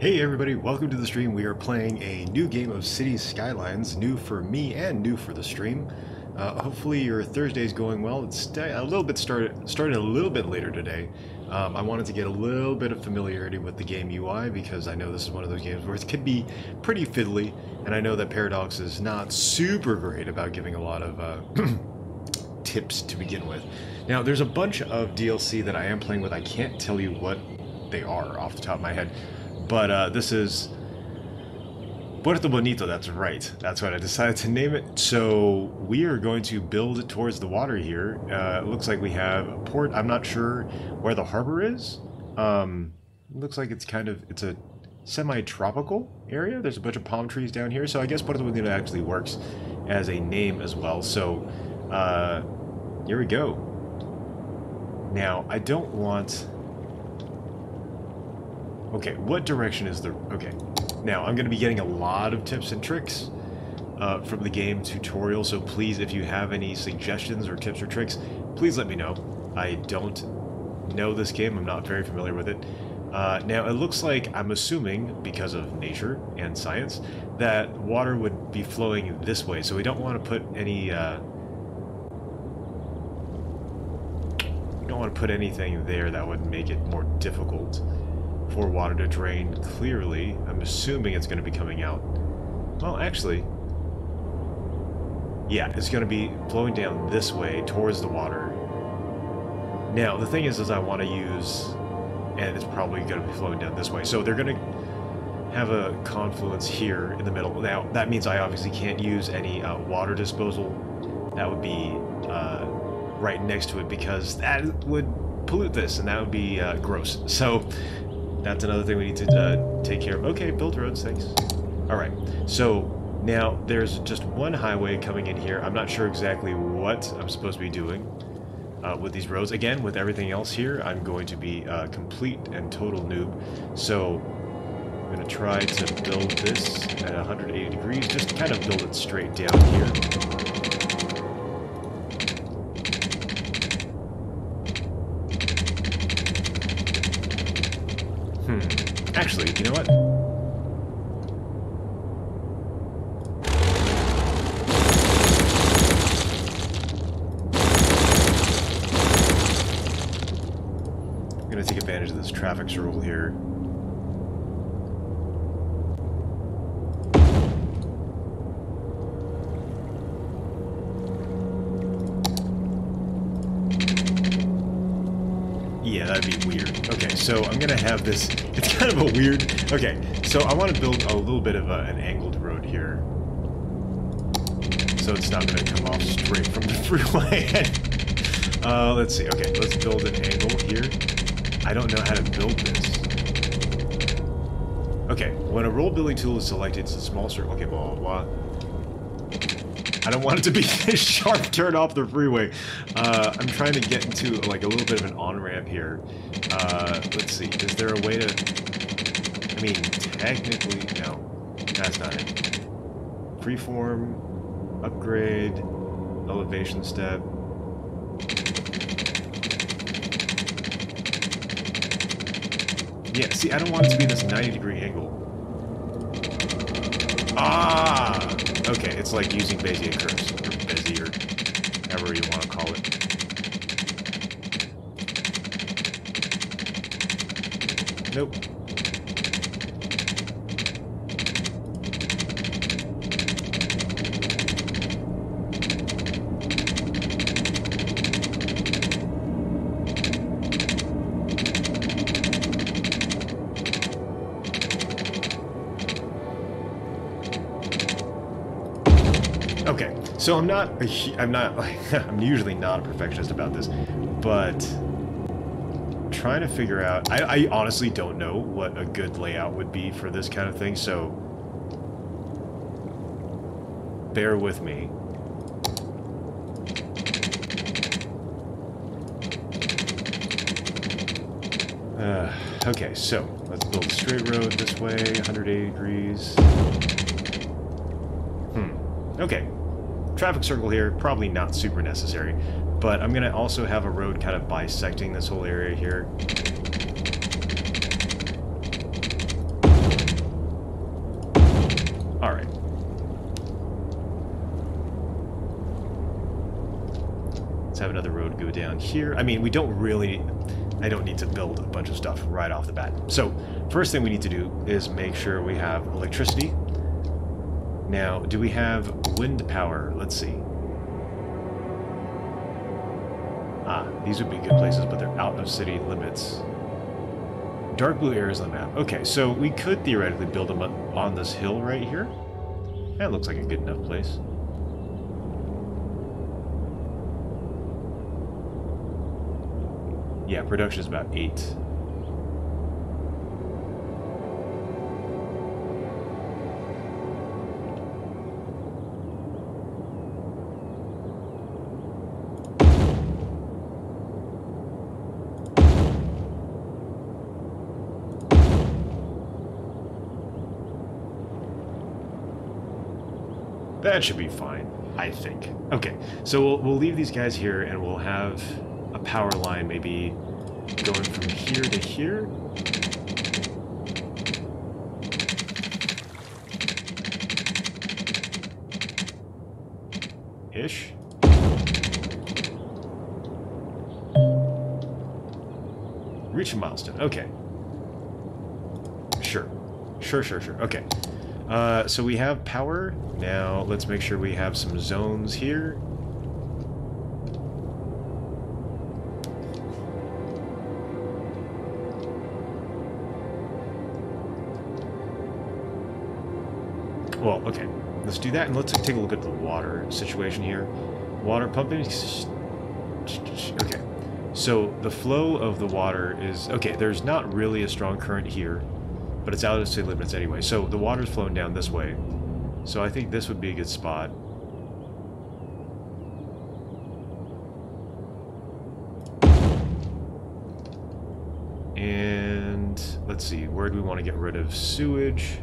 Hey everybody, welcome to the stream. We are playing a new game of Cities Skylines, new for me and new for the stream. Uh, hopefully your Thursday is going well. It's a little bit started started a little bit later today. Um, I wanted to get a little bit of familiarity with the game UI because I know this is one of those games where it could be pretty fiddly, and I know that Paradox is not super great about giving a lot of uh, tips to begin with. Now, there's a bunch of DLC that I am playing with. I can't tell you what they are off the top of my head. But uh, this is Puerto Bonito, that's right. That's what I decided to name it. So we are going to build towards the water here. Uh, it looks like we have a port. I'm not sure where the harbor is. Um, looks like it's kind of, it's a semi-tropical area. There's a bunch of palm trees down here. So I guess Puerto Bonito actually works as a name as well. So uh, here we go. Now, I don't want Okay, what direction is the... Okay, now I'm going to be getting a lot of tips and tricks uh, from the game tutorial, so please, if you have any suggestions or tips or tricks, please let me know. I don't know this game, I'm not very familiar with it. Uh, now, it looks like, I'm assuming, because of nature and science, that water would be flowing this way, so we don't want to put any... Uh, we don't want to put anything there that would make it more difficult for water to drain clearly. I'm assuming it's going to be coming out. Well, actually, yeah, it's going to be flowing down this way towards the water. Now, the thing is, is I want to use, and it's probably going to be flowing down this way. So they're going to have a confluence here in the middle. Now, that means I obviously can't use any uh, water disposal. That would be uh, right next to it because that would pollute this, and that would be uh, gross. So that's another thing we need to uh, take care of. Okay, build roads, thanks. All right, so now there's just one highway coming in here. I'm not sure exactly what I'm supposed to be doing uh, with these roads. Again, with everything else here, I'm going to be a uh, complete and total noob. So I'm going to try to build this at 180 degrees, just kind of build it straight down here. Actually, you know what? I'm to take advantage of this traffic circle here. Yeah, that'd be weird. Okay, so I'm gonna have this kind of a weird... Okay, so I want to build a little bit of a, an angled road here. So it's not going to come off straight from the freeway. uh, let's see. Okay, let's build an angle here. I don't know how to build this. Okay, when a roll building tool is selected, it's a small circle. Okay, blah, blah, blah. I don't want it to be a sharp turn off the freeway. Uh, I'm trying to get into like a little bit of an on-ramp here. Uh, let's see, is there a way to... I mean, technically, no, that's not it. Freeform, upgrade, elevation step. Yeah, see, I don't want it to be this 90 degree angle. Ah! Okay, it's like using Bezier curves, or Bezier, however you want to call it. Nope. So I'm not, I'm not, I'm usually not a perfectionist about this, but trying to figure out, I, I honestly don't know what a good layout would be for this kind of thing, so bear with me. Uh, okay, so let's build a straight road this way, 180 degrees. Hmm. Okay, traffic circle here, probably not super necessary. But I'm going to also have a road kind of bisecting this whole area here. All right. Let's have another road go down here. I mean, we don't really... I don't need to build a bunch of stuff right off the bat. So, first thing we need to do is make sure we have electricity. Now, do we have wind power? Let's see. Ah, these would be good places, but they're out of city limits. Dark blue areas on the map. Okay, so we could theoretically build them up on this hill right here. That looks like a good enough place. Yeah, production is about 8. That should be fine, I think. Okay, so we'll, we'll leave these guys here and we'll have a power line maybe going from here to here. Ish. Reach a milestone. Okay. Sure. Sure, sure, sure. Okay. Uh, so we have power. Now let's make sure we have some zones here. Well, okay. Let's do that, and let's take a look at the water situation here. Water pumping... Okay. So, the flow of the water is... Okay, there's not really a strong current here, but it's out of city limits anyway. So, the water's flowing down this way. So, I think this would be a good spot. And... Let's see, where do we want to get rid of sewage?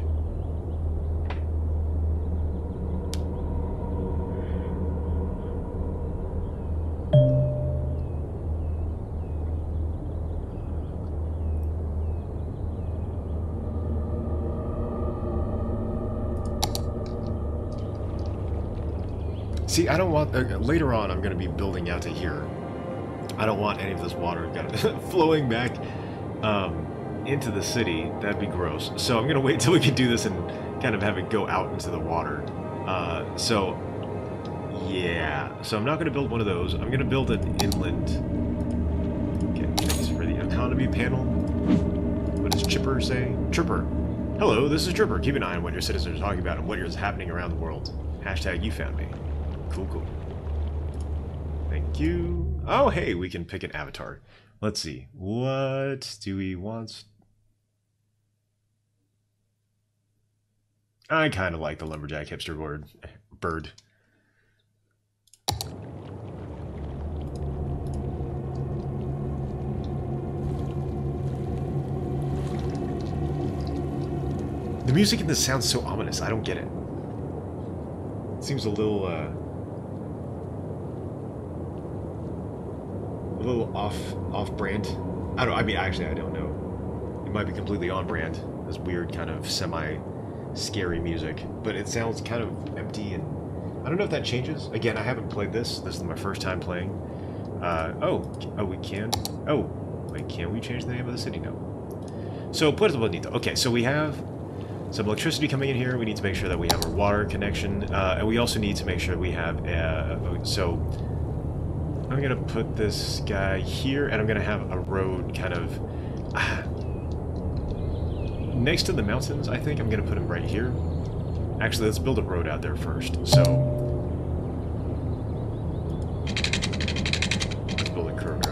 See, I don't want... Uh, later on, I'm going to be building out to here. I don't want any of this water flowing back um, into the city. That'd be gross. So I'm going to wait till we can do this and kind of have it go out into the water. Uh, so, yeah. So I'm not going to build one of those. I'm going to build an inland... Okay, thanks for the economy panel. What does Chirper say? Chirper. Hello, this is Chirper. Keep an eye on what your citizens are talking about and what is happening around the world. Hashtag you found me. Cool, cool. Thank you. Oh, hey, we can pick an avatar. Let's see. What do we want? I kind of like the lumberjack hipster bird. bird. The music in this sounds so ominous. I don't get it. It seems a little, uh, little off off brand. I don't. I mean, actually, I don't know. It might be completely on brand. This weird kind of semi scary music, but it sounds kind of empty and I don't know if that changes. Again, I haven't played this. This is my first time playing. Uh, oh, oh, we can. Oh, wait, can we change the name of the city? No. So Puerto Bonito. Okay, so we have some electricity coming in here. We need to make sure that we have our water connection, uh, and we also need to make sure we have. Uh, so I'm gonna put this guy here, and I'm gonna have a road kind of next to the mountains. I think I'm gonna put him right here. Actually, let's build a road out there first. So let's build a road.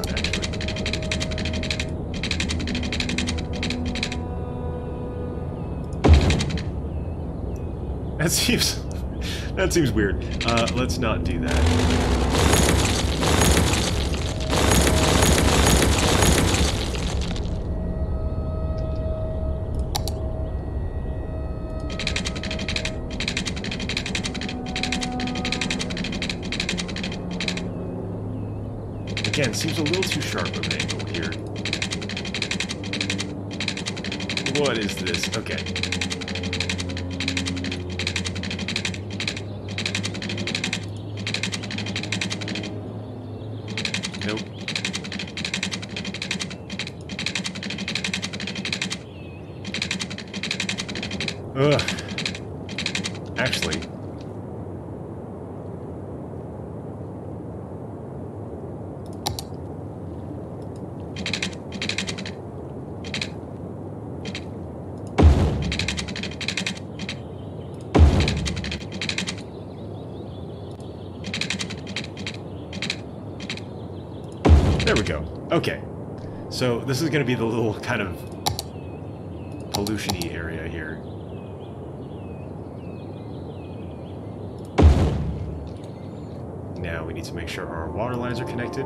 That seems that seems weird. Uh, let's not do that. Seems a little too sharp of an angle here. What is this? Okay. Ugh. Actually, There we go. Okay. So this is going to be the little kind of pollution-y area here. Now we need to make sure our water lines are connected.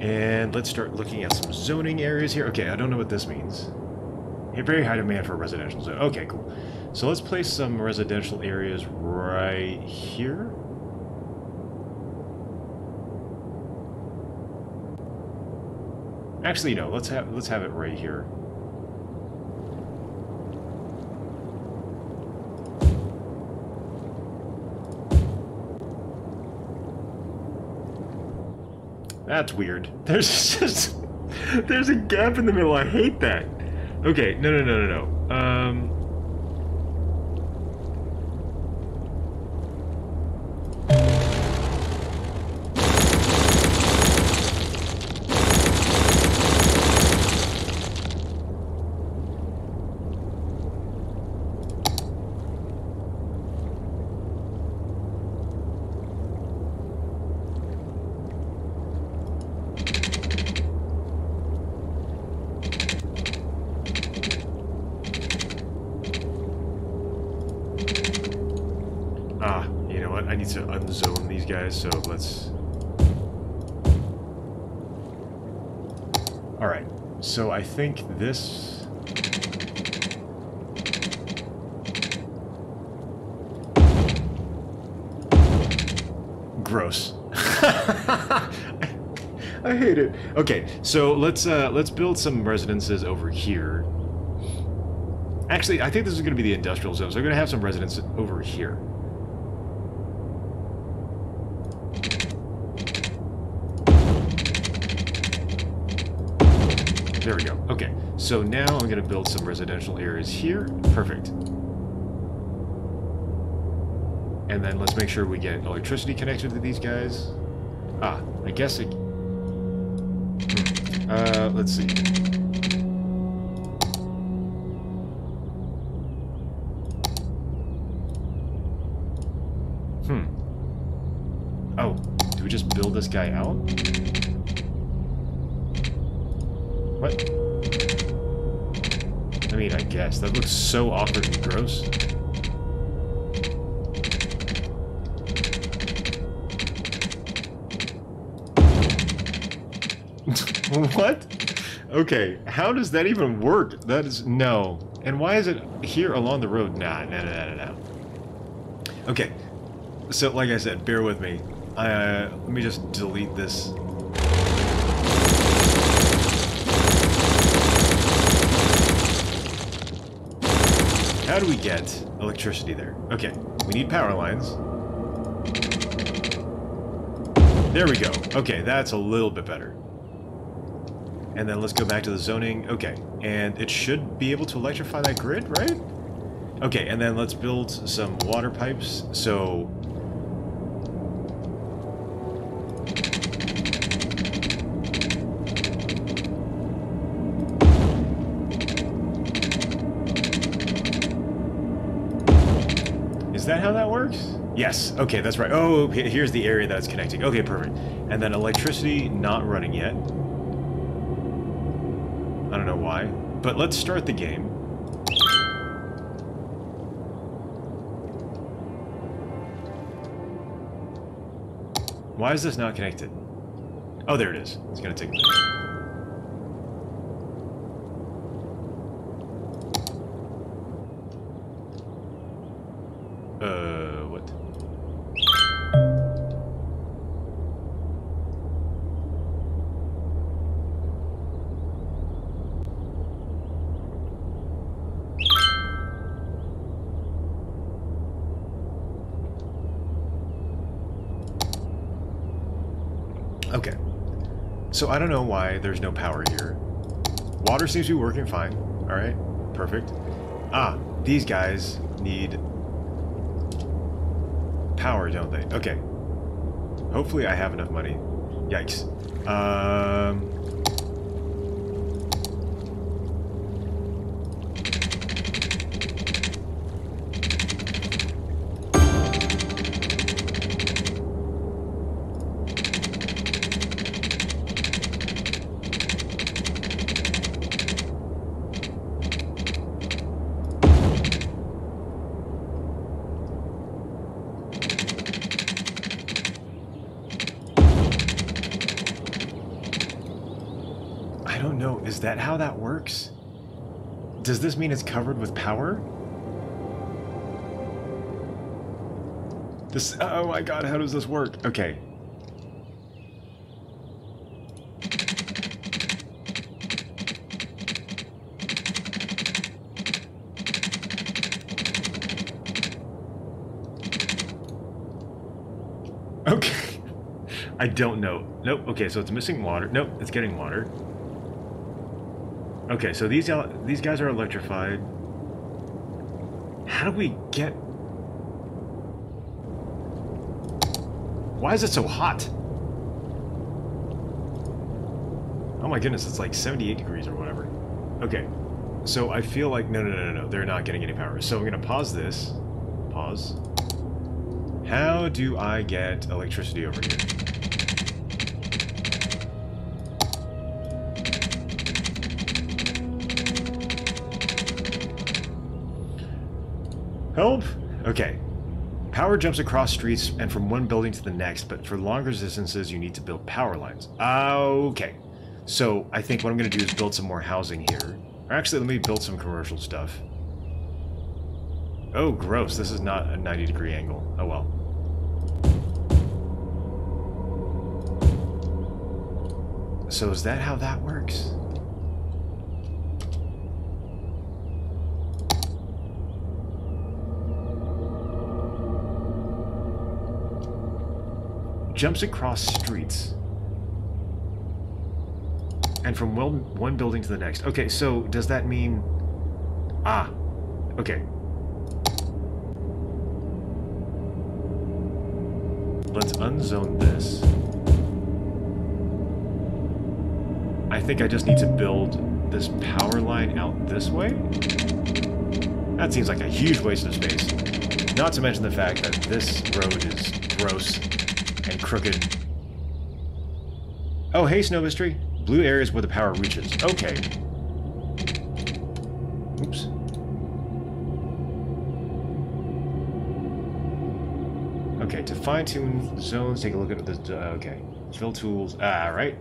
And start looking at some zoning areas here. Okay, I don't know what this means. A very high demand for residential zone. Okay, cool. So let's place some residential areas right here. Actually, no. Let's have let's have it right here. That's weird. There's just there's a gap in the middle. I hate that. Okay, no, no, no, no, no. Um. Ah, you know what? I need to unzone these guys, so let's... Alright, so I think this... Gross. I hate it. Okay, so let's uh, let's build some residences over here. Actually, I think this is going to be the industrial zone, so we're going to have some residents over here. There we go. Okay, so now I'm going to build some residential areas here. Perfect. And then let's make sure we get electricity connected to these guys. Ah, I guess it... Hmm. Uh, let's see. Hmm. Oh, do we just build this guy out? What? I guess. That looks so awkward and gross. what? Okay, how does that even work? That is... No. And why is it here along the road? Nah, no, no, no, no. Okay, so like I said, bear with me. Uh, let me just delete this How do we get electricity there? Okay, we need power lines. There we go. Okay, that's a little bit better. And then let's go back to the zoning. Okay, and it should be able to electrify that grid, right? Okay, and then let's build some water pipes. So that how that works? Yes. Okay, that's right. Oh, okay, here's the area that's connecting. Okay, perfect. And then electricity not running yet. I don't know why. But let's start the game. Why is this not connected? Oh, there it is. It's to take a minute. So I don't know why there's no power here. Water seems to be working fine. Alright, perfect. Ah, these guys need power, don't they? Okay. Hopefully I have enough money. Yikes. Um... I don't know. Is that how that works? Does this mean it's covered with power? This. Oh my god, how does this work? Okay. Okay. I don't know. Nope. Okay, so it's missing water. Nope, it's getting water. Okay, so these these guys are electrified. How do we get... Why is it so hot? Oh my goodness, it's like 78 degrees or whatever. Okay, so I feel like... No, no, no, no, no, they're not getting any power. So I'm going to pause this. Pause. How do I get electricity over here? Help! Okay. Power jumps across streets and from one building to the next, but for longer distances you need to build power lines. Ah, okay. So I think what I'm going to do is build some more housing here. Or actually, let me build some commercial stuff. Oh, gross. This is not a 90 degree angle. Oh well. So is that how that works? Jumps across streets. And from one building to the next. Okay, so does that mean... Ah, okay. Let's unzone this. I think I just need to build this power line out this way. That seems like a huge waste of space. Not to mention the fact that this road is gross and crooked. Oh, hey, Snow Mystery. Blue areas where the power reaches. Okay. Oops. Okay, to fine-tune the zones, take a look at the... Uh, okay. Fill tools. Ah, right.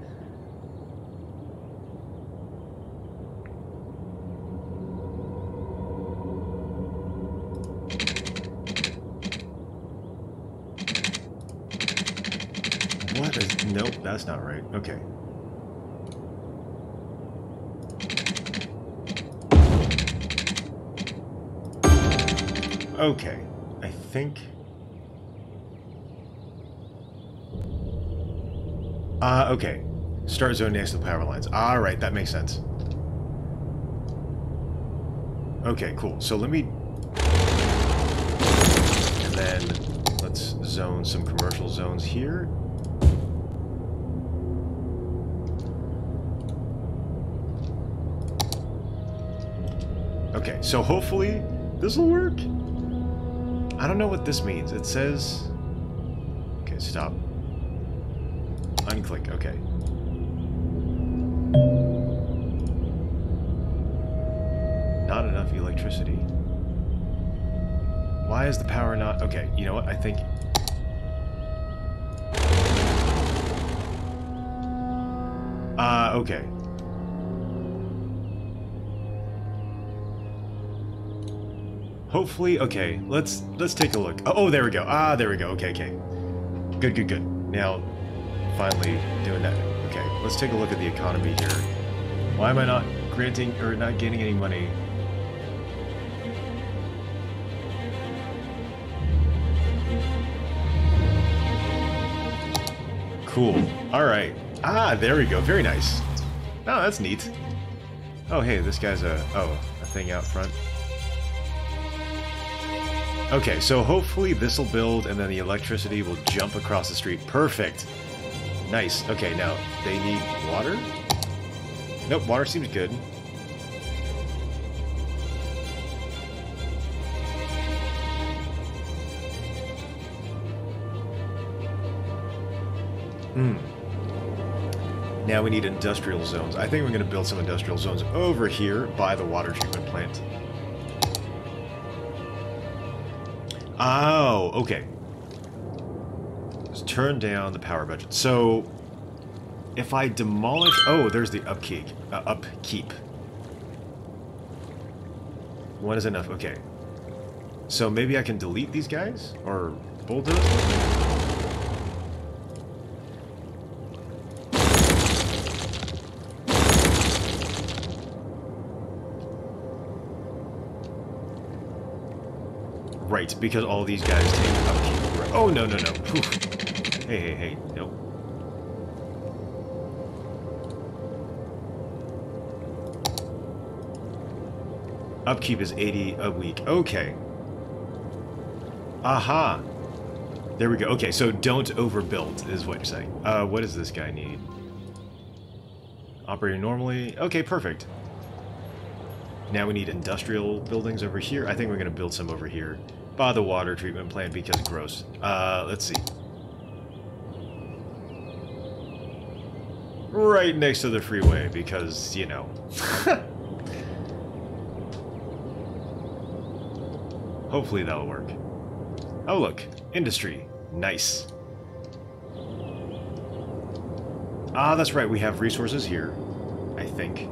Nope, that's not right. Okay. Okay. I think... Uh, okay. Start zone next to the power lines. Alright, that makes sense. Okay, cool. So let me... And then let's zone some commercial zones here. Okay, so hopefully this will work. I don't know what this means. It says... Okay, stop. Unclick, okay. Not enough electricity. Why is the power not... Okay, you know what? I think... Uh, okay. Hopefully, okay, let's let's take a look. Oh, there we go. Ah, there we go. Okay, okay. Good, good, good. Now, finally doing that. Okay, let's take a look at the economy here. Why am I not granting or not getting any money? Cool. All right. Ah, there we go. Very nice. Oh, that's neat. Oh, hey, this guy's a... Oh, a thing out front. Okay, so hopefully this will build and then the electricity will jump across the street. Perfect. Nice. Okay, now they need water? Nope, water seems good. Hmm. Now we need industrial zones. I think we're going to build some industrial zones over here by the water treatment plant. Oh, okay. Let's turn down the power budget. So, if I demolish... Oh, there's the upkeep. Uh, upkeep. One is enough. Okay. So maybe I can delete these guys? Or bulldoze? Right, because all these guys take upkeep. Oh, no, no, no. Oof. Hey, hey, hey. No. Upkeep is 80 a week. Okay. Aha. There we go. Okay, so don't overbuild is what you're saying. Uh, what does this guy need? Operating normally. Okay, perfect. Now we need industrial buildings over here. I think we're going to build some over here by the water treatment plant because gross. Uh, let's see. Right next to the freeway because, you know. Hopefully that'll work. Oh look, industry. Nice. Ah, that's right, we have resources here, I think.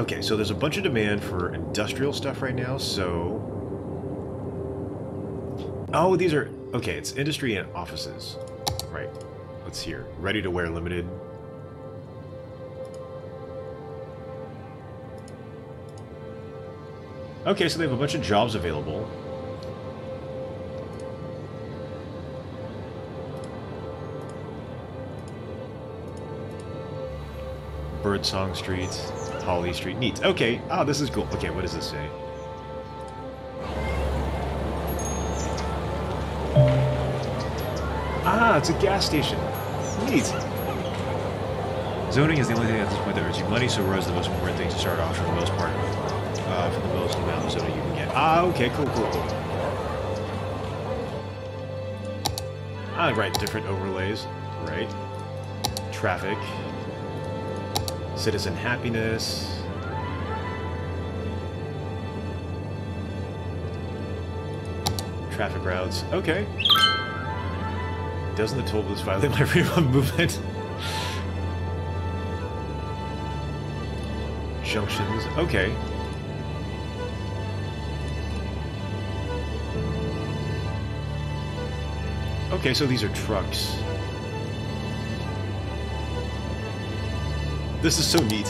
Okay, so there's a bunch of demand for industrial stuff right now, so... Oh, these are... Okay, it's industry and offices. Right. Let's hear. Ready to wear limited. Okay, so they have a bunch of jobs available. Birdsong Street. Holly Street. Neat. Okay. Ah, oh, this is cool. Okay, what does this say? Ah, it's a gas station. Neat. Zoning is the only thing at this point that earns you money, so roads are the most important thing to start off for the most part. Uh, for the most amount of zoning you can get. Ah, okay, cool, cool, cool. Ah, right, different overlays. Right. Traffic. Citizen happiness. Traffic routes. Okay. Doesn't the toll booth violate my of movement? Junctions. Okay. Okay, so these are trucks. This is so neat.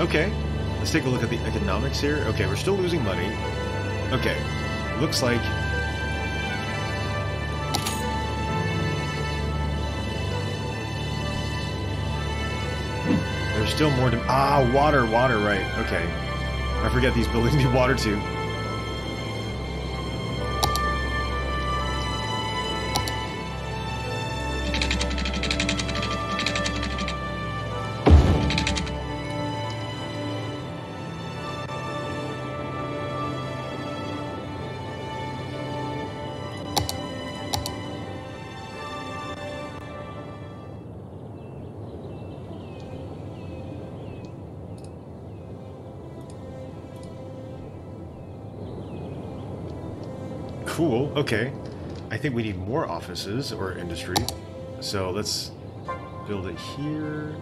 Okay, let's take a look at the economics here. Okay, we're still losing money. Okay, looks like... There's still more to... Ah, water, water, right. Okay. I forget these buildings need water too. Okay. I think we need more offices or industry. So let's build it here.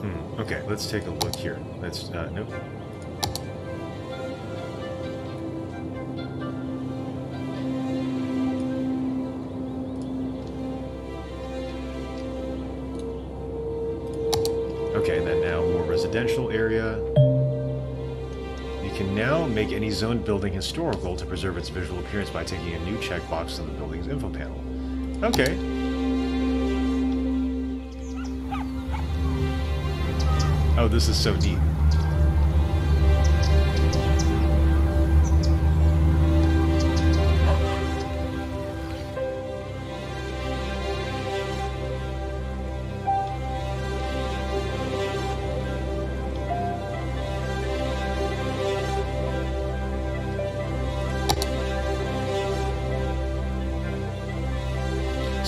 Hmm, okay, let's take a look here. Let's, uh, nope. Residential area. You can now make any zoned building historical to preserve its visual appearance by taking a new checkbox to the building's info panel. Okay. Oh, this is so neat.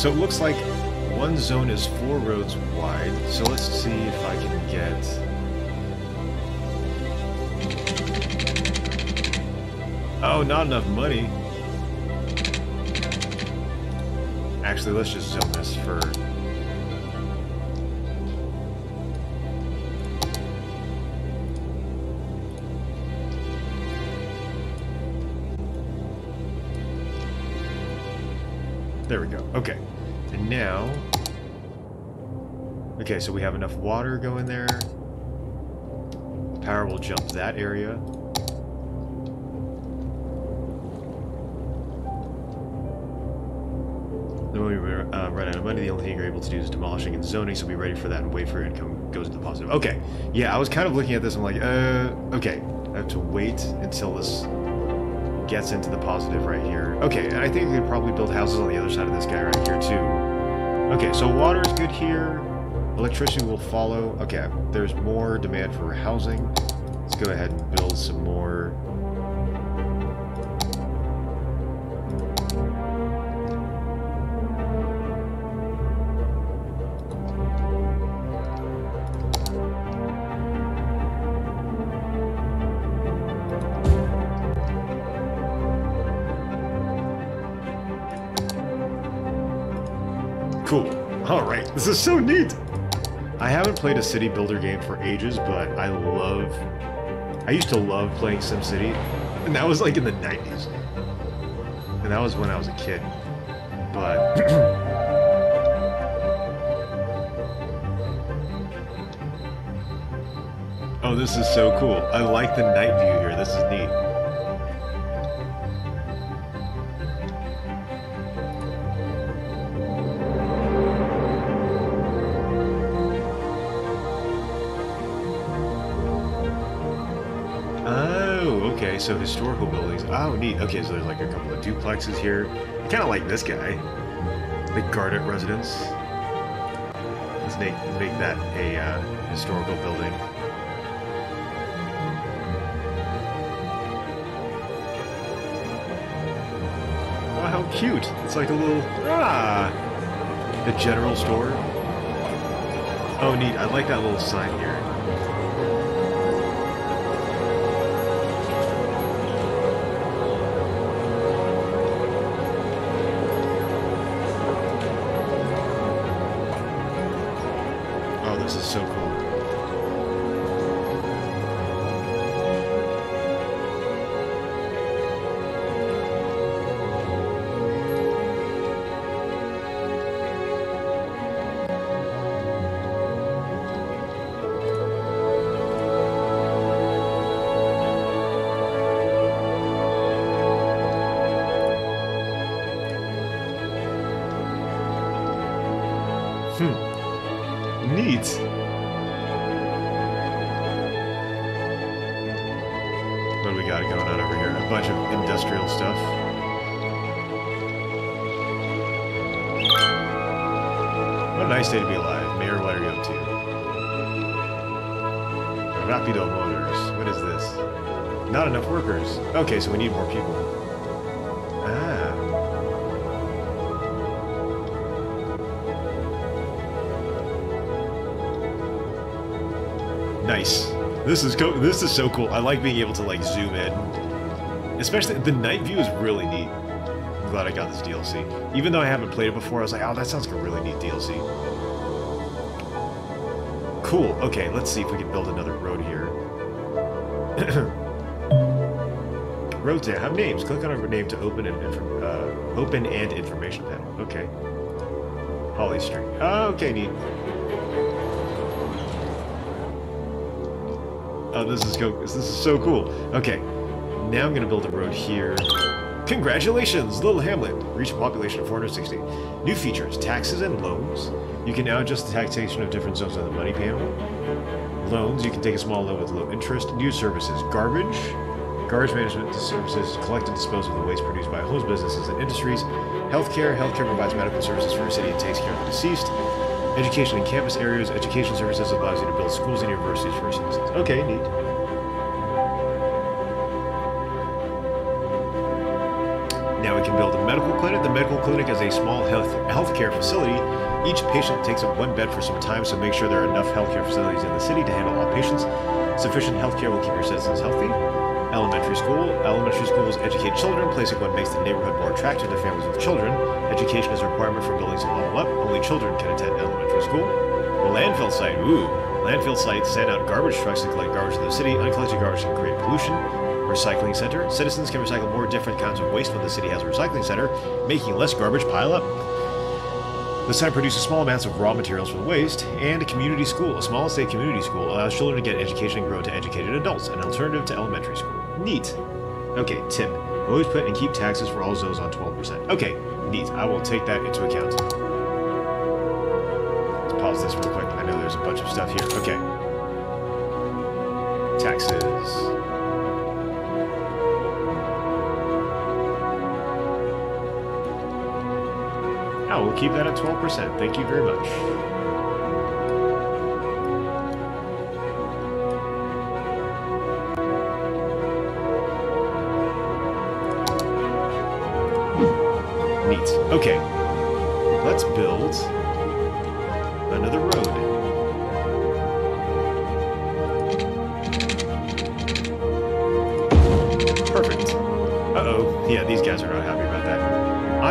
So it looks like one zone is four roads wide. So let's see if I can get... Oh, not enough money. Actually, let's just zone this for... There we go. Okay. Okay, so we have enough water going there. Power will jump that area. Then when we uh, run out of money, the only thing you're able to do is demolishing and zoning, so be ready for that and wait for your income goes into positive. Okay, yeah, I was kind of looking at this, I'm like, uh, okay. I have to wait until this gets into the positive right here. Okay, I think we could probably build houses on the other side of this guy right here, too. Okay, so water is good here. Electricity will follow. Okay, there's more demand for housing. Let's go ahead and build some more Cool. Alright, this is so neat! I haven't played a city builder game for ages, but I love... I used to love playing SimCity, and that was like in the 90s. And that was when I was a kid. But... oh, this is so cool. I like the night view here. This is neat. So historical buildings. Oh, neat. Okay, so there's like a couple of duplexes here. I kind of like this guy. The Garnet residence. Let's make, make that a uh, historical building. Oh, how cute. It's like a little... Ah! The general store. Oh, neat. I like that little sign here. This is so cool. Rapido Motors. What is this? Not enough workers. Okay, so we need more people. Ah. Nice. This is co this is so cool. I like being able to like zoom in. Especially the night view is really neat. I'm glad I got this DLC. Even though I haven't played it before, I was like, oh, that sounds like a really neat DLC. Cool. Okay, let's see if we can build another road here. Roads have names. Click on a name to open an uh, open and information panel. Okay. Holly Street. Oh, okay, neat. Oh, this is go this is so cool. Okay, now I'm gonna build a road here. Congratulations, Little Hamlet! Reach a population of 460. New features, taxes and loans. You can now adjust the taxation of different zones on the money panel. Loans, you can take a small loan with low interest. New services, garbage. Garbage management services collect and dispose of the waste produced by homes, businesses, and industries. Healthcare, healthcare provides medical services for a city and takes care of the deceased. Education in campus areas, education services allows you to build schools and universities for citizens. Okay, neat. Now we can build a medical clinic. The medical clinic is a small health healthcare facility. Each patient takes up one bed for some time, so make sure there are enough healthcare facilities in the city to handle all patients. Sufficient healthcare will keep your citizens healthy. Elementary school. Elementary schools educate children, placing what makes the neighborhood more attractive to families with children. Education is a requirement for buildings to level up. Only children can attend elementary school. Landfill site. Ooh. Landfill sites send out garbage trucks to collect garbage in the city. Uncollected garbage can create pollution. Recycling center. Citizens can recycle more different kinds of waste when the city has a recycling center, making less garbage pile up. The site produces small amounts of raw materials from waste, and a community school. A small estate community school allows children to get education and grow to educated adults, an alternative to elementary school. Neat. Okay, tip. Always put and keep taxes for all zones on 12%. Okay, neat. I will take that into account. Let's pause this real quick. I know there's a bunch of stuff here. Okay. Taxes. We'll keep that at 12%. Thank you very much. Neat. Okay. Let's build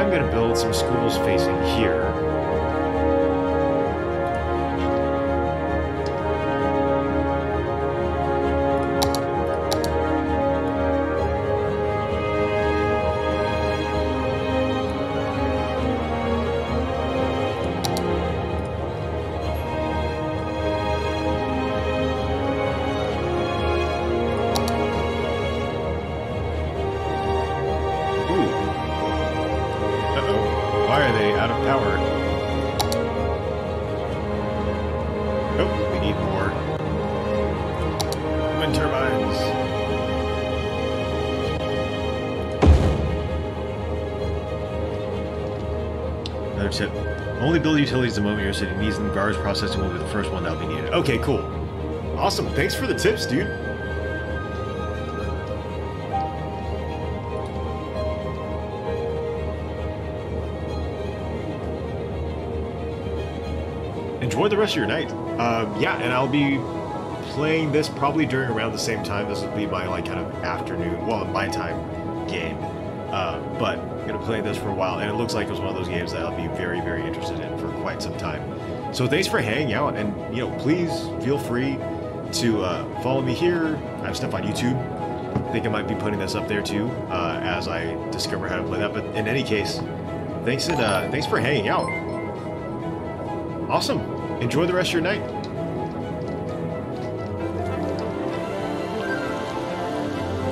I'm going to build some schools facing here. Processing will be the first one that will be needed. Okay, cool. Awesome. Thanks for the tips, dude. enjoy the rest of your night. Um, yeah, and I'll be playing this probably during around the same time. This will be my like kind of afternoon, well, my time game. Uh, but I'm gonna play this for a while, and it looks like it was one of those games that I'll be very, very interested in for quite some time. So thanks for hanging out, and you know, please feel free to uh, follow me here. I have stuff on YouTube. I think I might be putting this up there too uh, as I discover how to play that. But in any case, thanks and uh, thanks for hanging out. Awesome. Enjoy the rest of your night.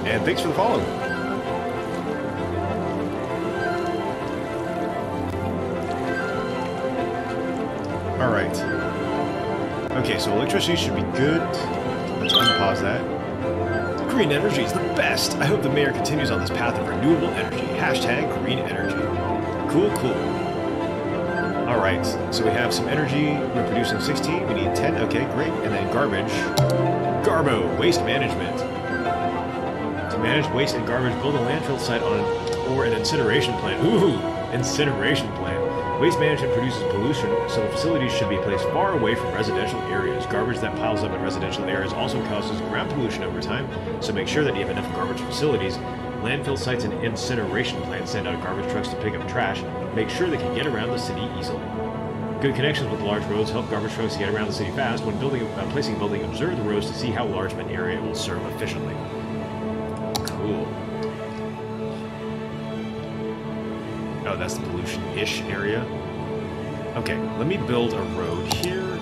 And thanks for the follow. So electricity should be good. Let's unpause that. Green energy is the best. I hope the mayor continues on this path of renewable energy. Hashtag green energy. Cool, cool. Alright, so we have some energy. We're producing 16. We need 10. Okay, great. And then garbage. Garbo, waste management. To manage waste and garbage, build a landfill site on or an incineration plant. Ooh, incineration plant. Waste management produces pollution, so the facilities should be placed far away from residential areas. Garbage that piles up in residential areas also causes ground pollution over time, so make sure that you have enough garbage facilities. Landfill sites and incineration plants send out garbage trucks to pick up trash. Make sure they can get around the city easily. Good connections with large roads help garbage trucks get around the city fast. When building, uh, placing a building, observe the roads to see how large of an area it will serve efficiently. The pollution-ish area. Okay, let me build a road here.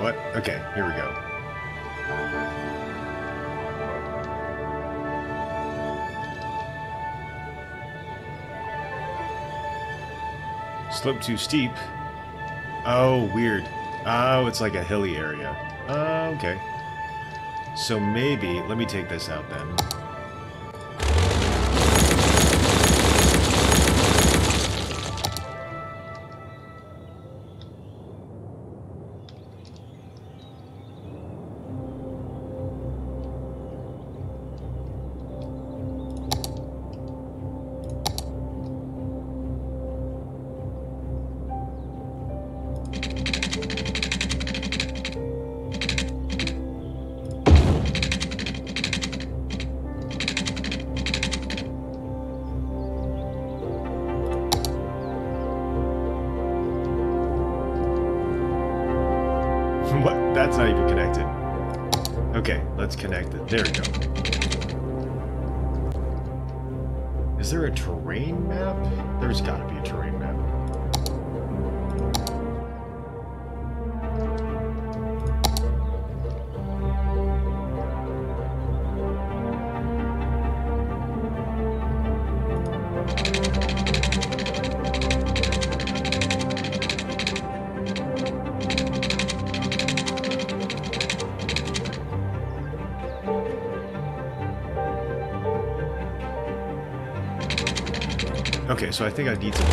What? Okay, here we go. Slope too steep. Oh, weird. Oh, it's like a hilly area. Uh, okay. So maybe, let me take this out then. I think I need to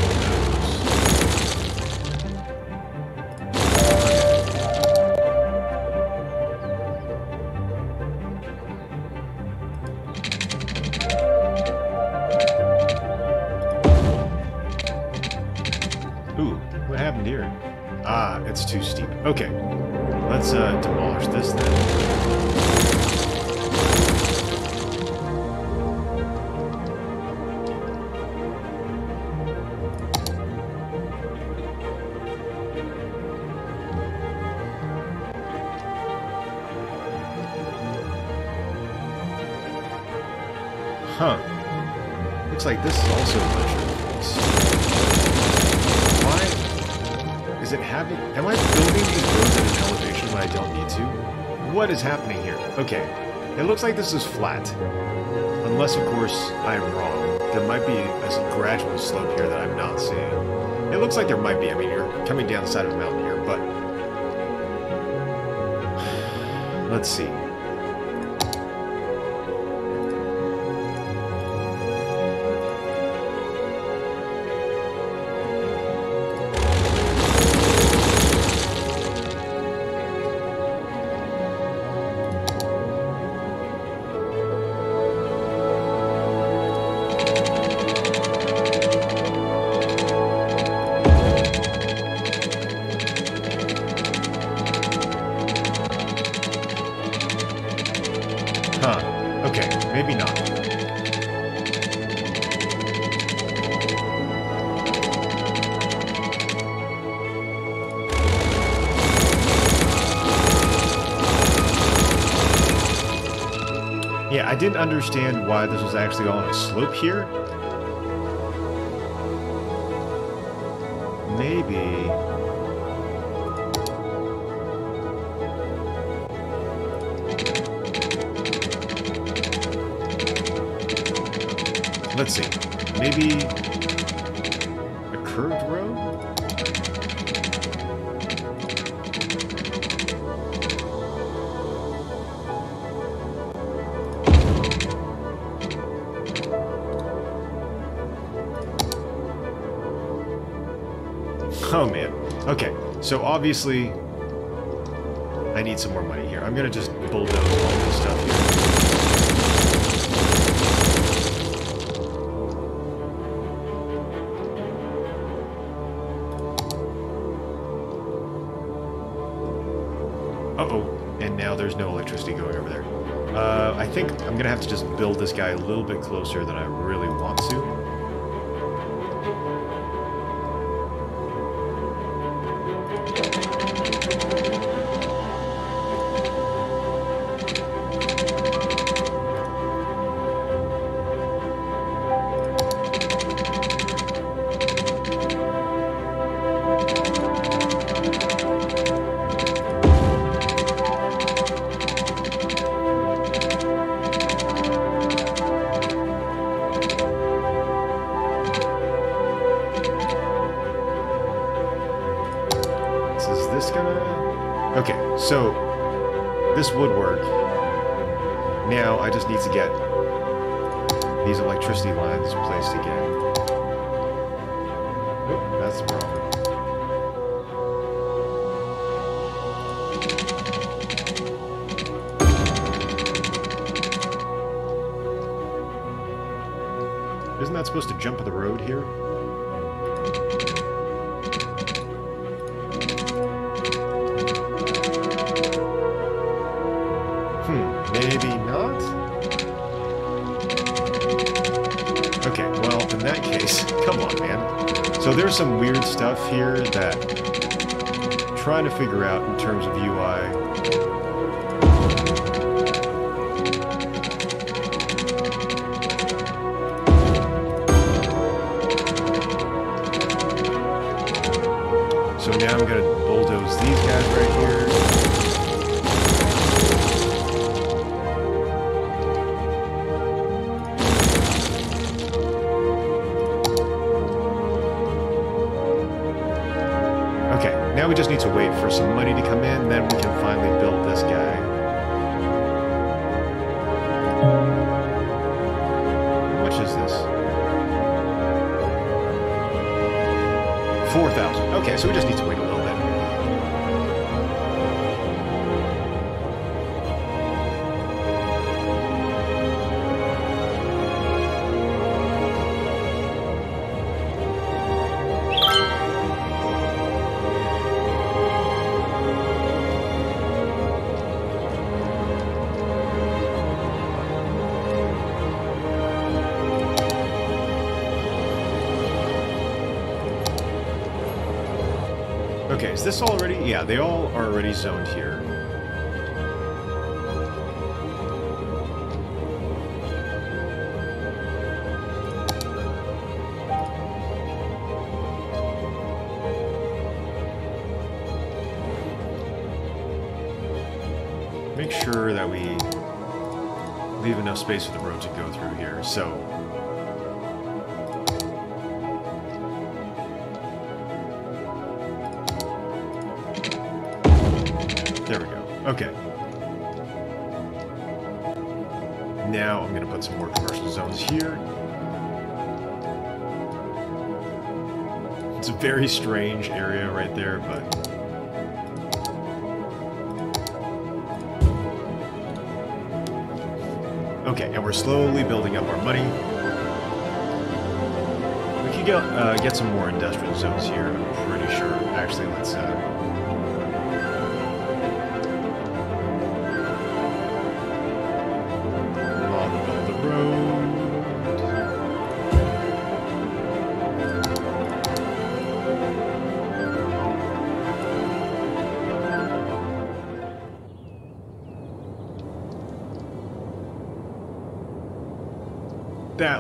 like this is flat. Unless, of course, I'm wrong. There might be a gradual slope here that I'm not seeing. It looks like there might be. I mean, you're coming down the side of a mountain here, but... Let's see. Okay, maybe not. Yeah, I didn't understand why this was actually on a slope here. Let's see. Maybe a curved road? Oh man. Okay, so obviously I need some more money here. I'm gonna just build this guy a little bit closer than I really this already? Yeah, they all are already zoned here. Make sure that we leave enough space for the road to go through here. So Okay. Now I'm going to put some more commercial zones here. It's a very strange area right there, but... Okay, and we're slowly building up our money. We could get, uh, get some more industrial zones here, I'm pretty sure. Actually, let's... Uh,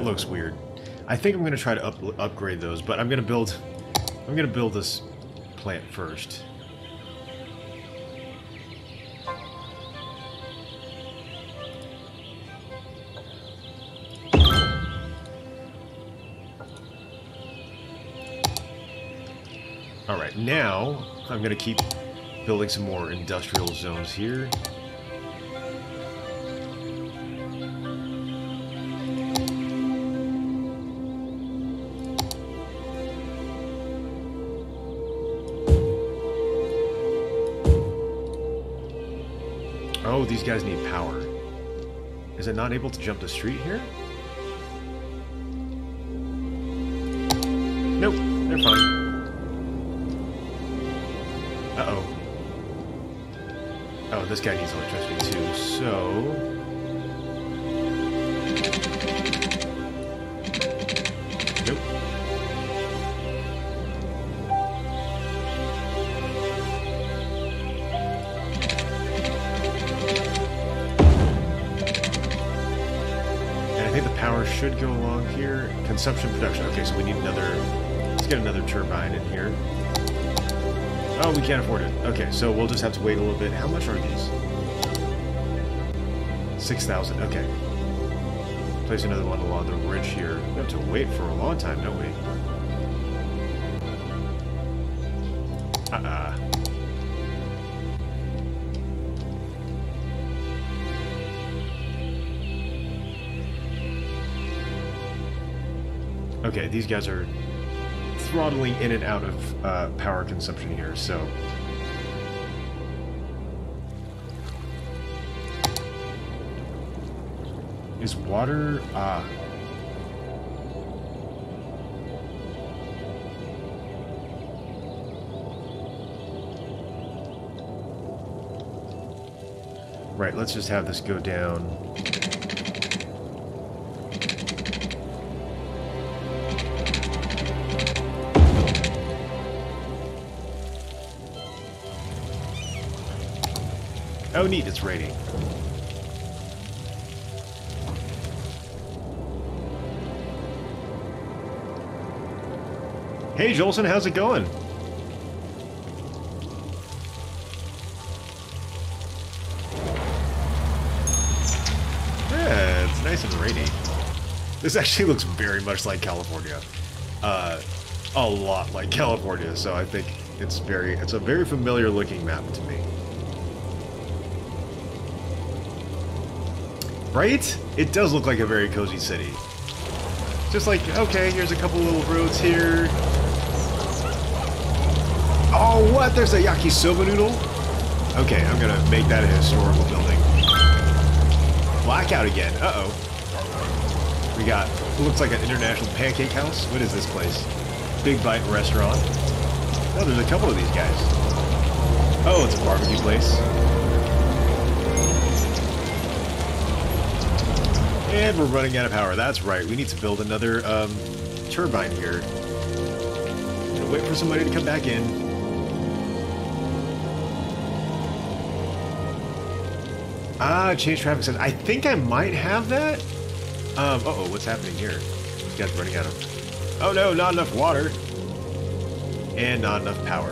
looks weird. I think I'm going to try to up upgrade those, but I'm going to build... I'm going to build this plant first. Alright, now I'm going to keep building some more industrial zones here. These guys need power. Is it not able to jump the street here? Nope, they're fine. Uh-oh. Oh, this guy needs electricity too, so... go along here. Consumption, production. Okay, so we need another... Let's get another turbine in here. Oh, we can't afford it. Okay, so we'll just have to wait a little bit. How much are these? 6,000. Okay. Place another one along the ridge here. We have to wait for a long time, don't we? Okay, these guys are throttling in and out of uh, power consumption here, so... Is water... Ah. Right, let's just have this go down. Neat, it's raining. Hey, Jolson, how's it going? Yeah, it's nice and rainy. This actually looks very much like California. Uh, a lot like California, so I think it's very, it's a very familiar looking map to me. Right? It does look like a very cozy city. Just like, okay, here's a couple little roads here. Oh, what? There's a yakisoba noodle? Okay, I'm gonna make that a historical building. Blackout again. Uh-oh. We got, looks like an international pancake house. What is this place? Big Bite Restaurant. Oh, there's a couple of these guys. Oh, it's a barbecue place. And we're running out of power. That's right. We need to build another um, turbine here. And wait for somebody to come back in. Ah, change traffic sense. I think I might have that. Um, uh oh what's happening here? This guy's running out of... Oh no, not enough water. And not enough power.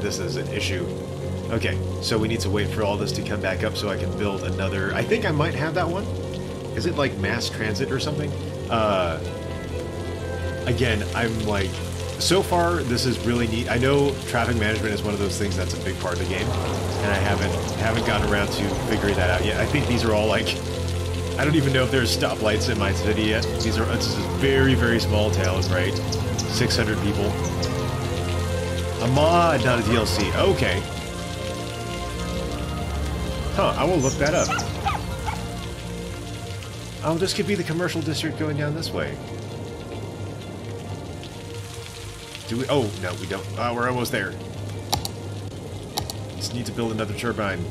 This is an issue. Okay, so we need to wait for all this to come back up so I can build another... I think I might have that one. Is it like mass transit or something? Uh, again, I'm like, so far this is really neat. I know traffic management is one of those things that's a big part of the game, and I haven't haven't gotten around to figuring that out yet. I think these are all like, I don't even know if there's stoplights in my city yet. These are this is a very very small town, right? 600 people. A mod, not a DLC. Okay. Huh, I will look that up. Oh, this could be the commercial district going down this way. Do we? Oh, no, we don't. Oh, we're almost there. Just need to build another turbine.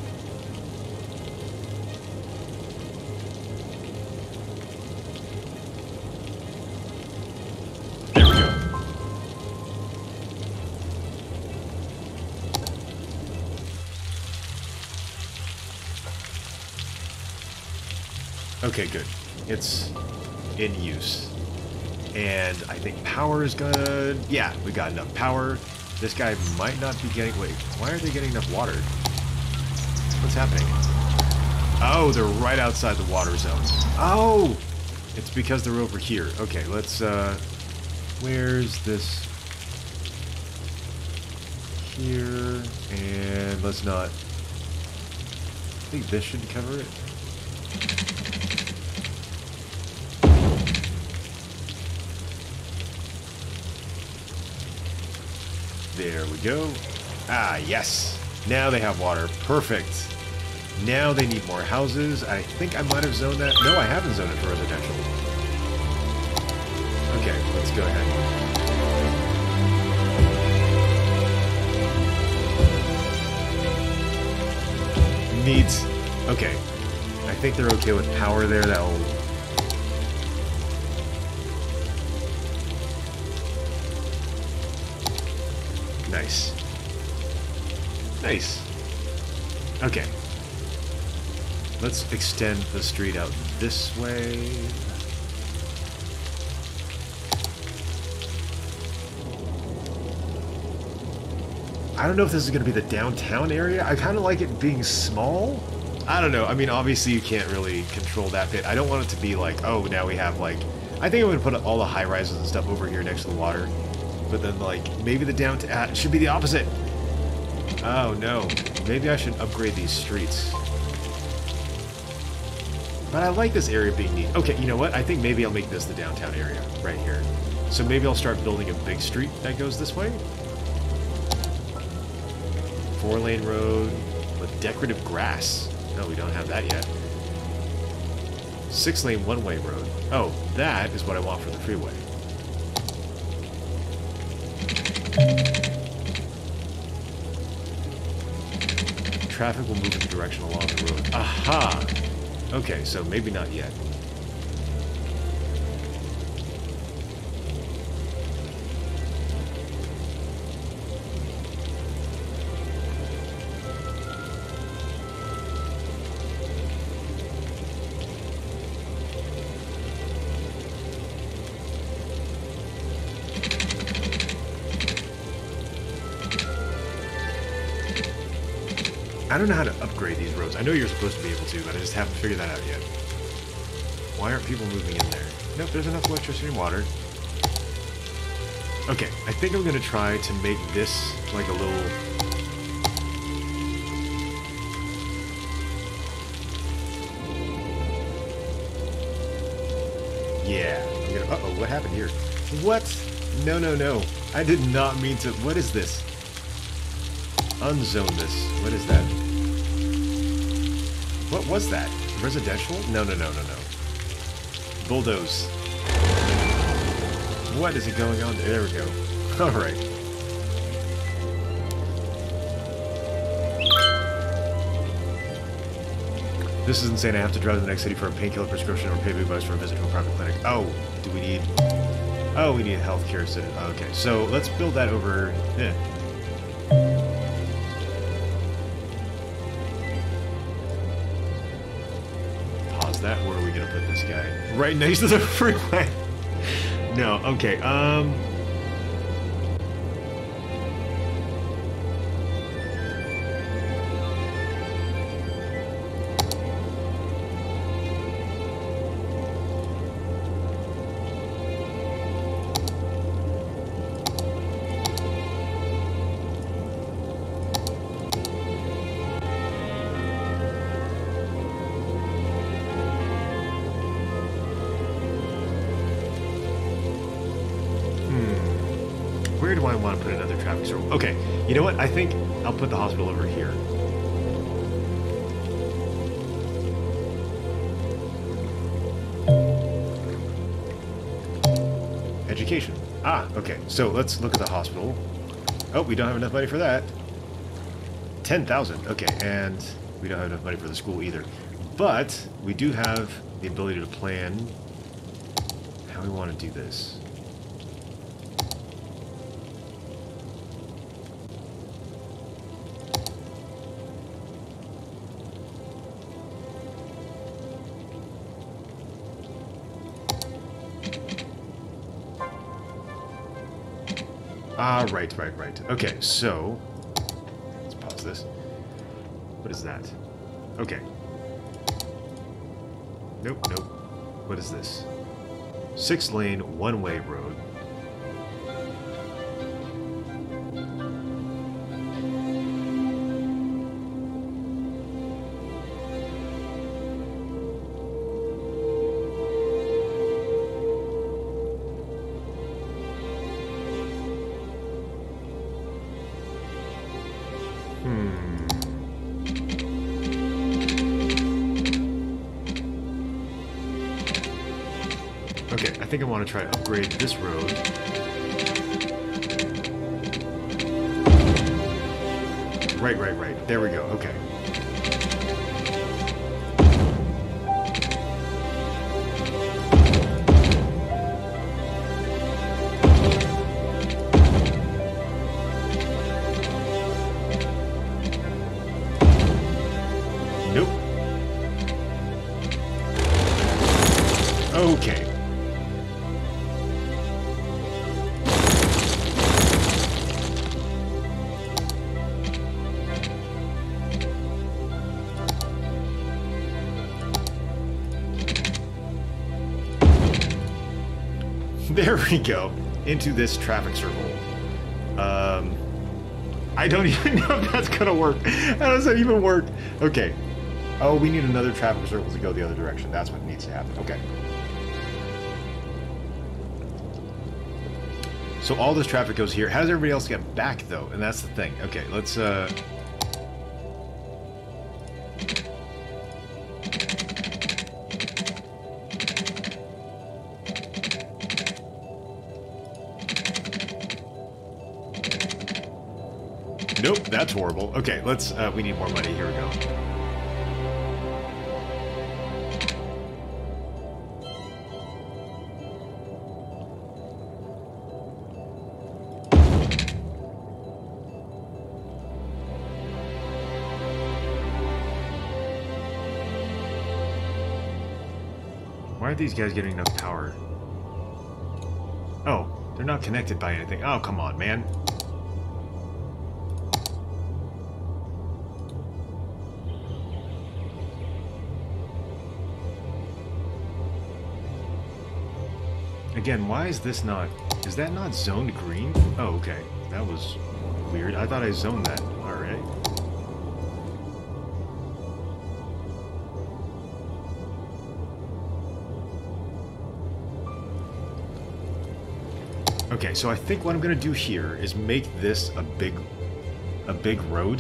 Okay, good. It's in use. And I think power is gonna... Yeah, we got enough power. This guy might not be getting... Wait, why are they getting enough water? What's happening? Oh, they're right outside the water zone. Oh! It's because they're over here. Okay, let's, uh... Where's this? Here. And let's not... I think this should cover it. There we go. Ah, yes. Now they have water. Perfect. Now they need more houses. I think I might have zoned that. No, I haven't zoned it for residential. Okay, let's go ahead. Needs. Okay. I think they're okay with power there. That'll... Nice. Nice. Okay. Let's extend the street out this way. I don't know if this is going to be the downtown area. I kind of like it being small. I don't know. I mean, obviously you can't really control that bit. I don't want it to be like, oh, now we have like... I think I'm going to put all the high rises and stuff over here next to the water. But then, like, maybe the downtown... Uh, should be the opposite. Oh, no. Maybe I should upgrade these streets. But I like this area being neat. Okay, you know what? I think maybe I'll make this the downtown area right here. So maybe I'll start building a big street that goes this way. Four lane road with decorative grass. No, we don't have that yet. Six lane one way road. Oh, that is what I want for the freeway. Traffic will move in the direction along the road. Aha! Okay, so maybe not yet. I don't know how to upgrade these roads. I know you're supposed to be able to, but I just haven't figured that out yet. Why aren't people moving in there? Nope, there's enough electricity and water. Okay, I think I'm going to try to make this like a little... Yeah, I'm gonna... Uh-oh, what happened here? What? No, no, no. I did not mean to... What is this? Unzone this. What is that? What was that? Residential? No, no, no, no, no. Bulldoze. What is it going on? There we go. Alright. This is insane. I have to drive to the next city for a painkiller prescription or pay big bucks for a visit to a private clinic. Oh, do we need... Oh, we need a healthcare. Okay, so let's build that over... Yeah. Right next to the freeway. no, okay. Um. Where do I want to put another traffic circle? Okay, you know what? I think I'll put the hospital over here. Education. Ah, okay. So let's look at the hospital. Oh, we don't have enough money for that. 10,000. Okay, and we don't have enough money for the school either. But we do have the ability to plan how we want to do this. Ah, right, right, right. Okay, so... Let's pause this. What is that? Okay. Nope, nope. What is this? Six-lane, one-way road. We go. Into this traffic circle. Um, I don't even know if that's gonna work. How does that even work? Okay. Oh, we need another traffic circle to go the other direction. That's what needs to happen. Okay. So all this traffic goes here. How does everybody else get back, though? And that's the thing. Okay, let's, uh... Okay, let's, uh, we need more money. Here we go. Why aren't these guys getting enough power? Oh, they're not connected by anything. Oh, come on, man. Again, why is this not... Is that not zoned green? Oh, okay. That was weird. I thought I zoned that. Alright. Okay, so I think what I'm gonna do here is make this a big, a big road.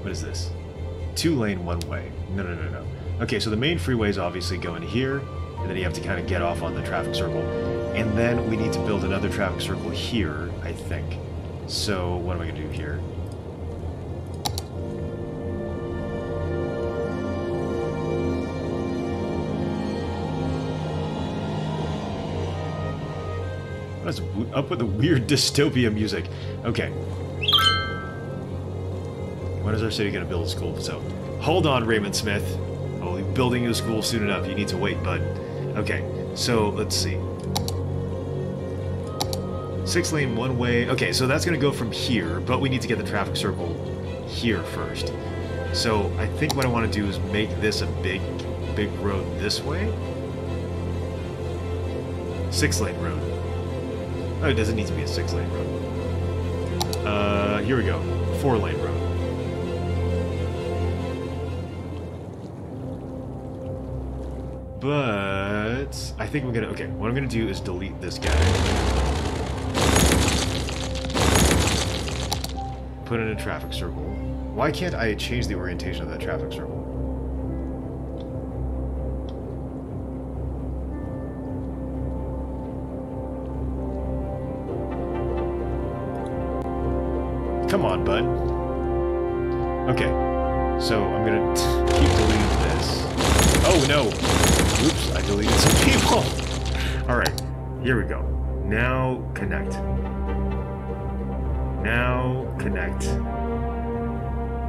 What is this? Two lane, one way. No, no, no, no. Okay, so the main freeway is obviously going here, and then you have to kind of get off on the traffic circle. And then we need to build another traffic circle here, I think. So what am I gonna do here? What's up with the weird dystopia music? Okay. When is our city gonna build a school? So, hold on, Raymond Smith. We'll be building a school soon enough. You need to wait, bud. Okay, so let's see. Six lane, one way. Okay, so that's gonna go from here, but we need to get the traffic circle here first. So I think what I want to do is make this a big, big road this way. Six lane road. Oh, it doesn't need to be a six lane road. Uh, here we go. Four lane road. But I think we're gonna okay, what I'm gonna do is delete this guy. Put in a traffic circle. Why can't I change the orientation of that traffic circle? Come on, bud. Okay. So I'm gonna keep deleting this. Oh no! Oops, I deleted some people. Alright, here we go. Now connect. Now connect.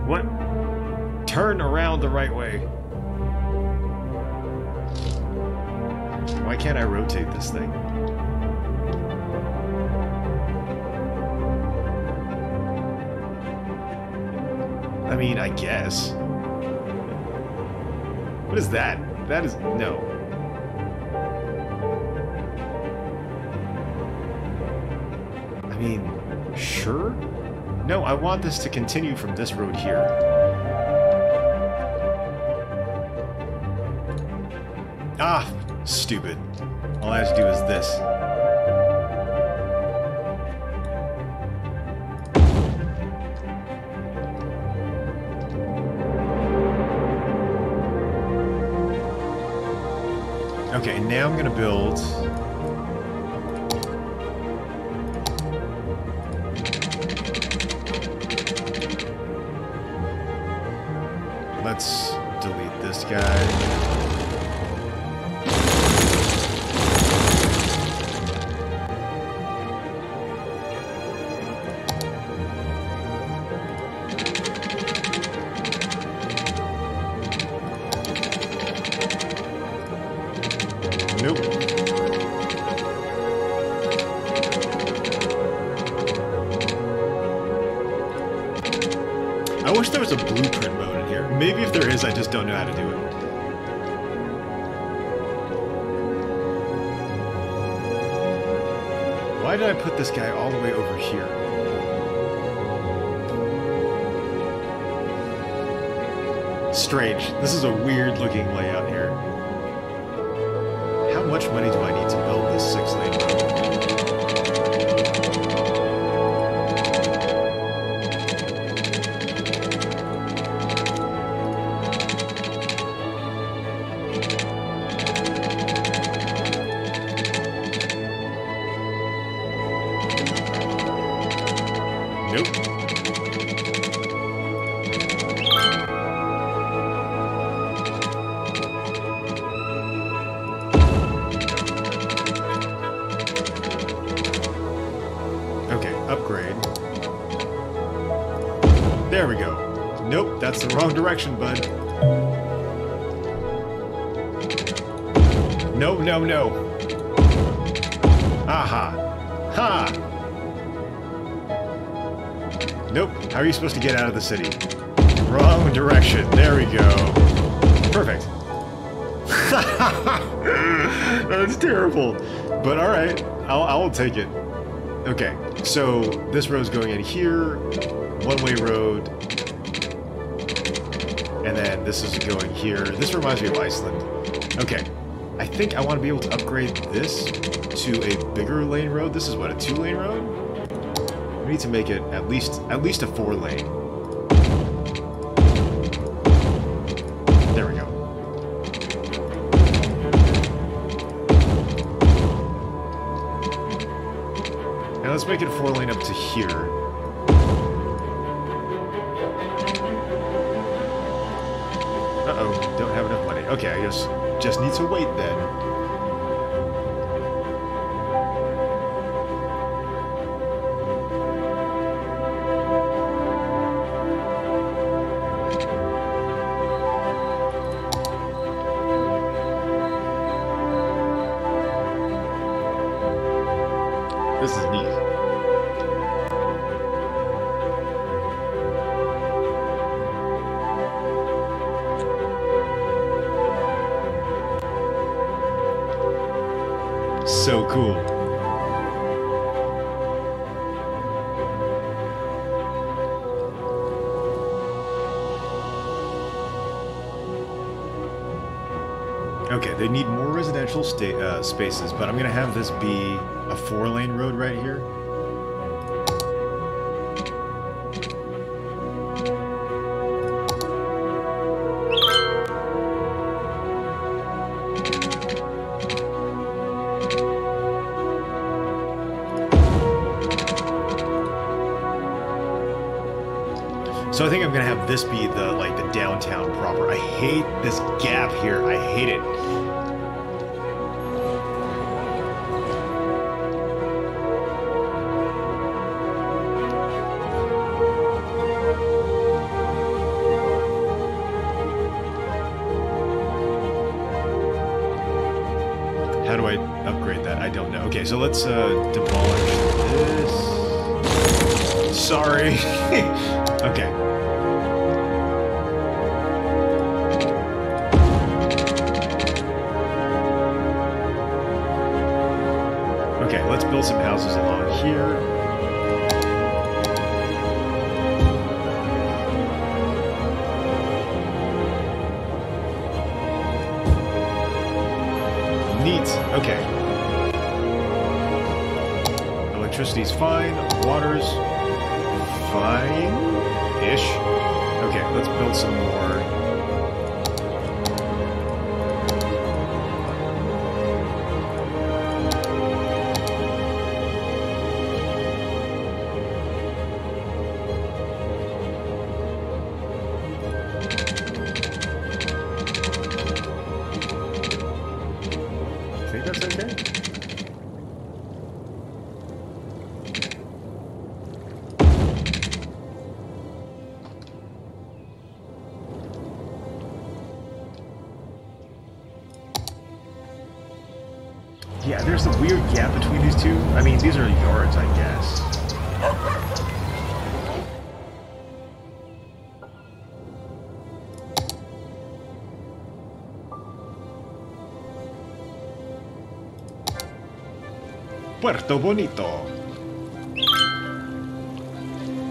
What? Turn around the right way. Why can't I rotate this thing? I mean, I guess. What is that? That is... no. I mean, sure? No, I want this to continue from this road here. Ah, stupid. All I have to do is this. Now I'm gonna build... Maybe if there is, I just don't know how to do it. Why did I put this guy all the way over here? Strange. This is a weird looking layout here. How much money do I need to build this six lane road? Supposed to get out of the city? Wrong direction. There we go. Perfect. That's terrible. But alright. I'll, I'll take it. Okay. So this road's going in here. One-way road. And then this is going here. This reminds me of Iceland. Okay. I think I want to be able to upgrade this to a bigger lane road. This is what, a two-lane road? Need to make it at least at least a four lane. There we go. Now let's make it four lane up to here. Spaces, but I'm gonna have this be a four-lane road right here. So I think I'm gonna have this be the like the downtown proper. I hate this gap here. I hate it. So let's uh, demolish this. Sorry. okay. Okay, let's build some houses along here. Fine-ish. Okay, let's build some more. Puerto Bonito.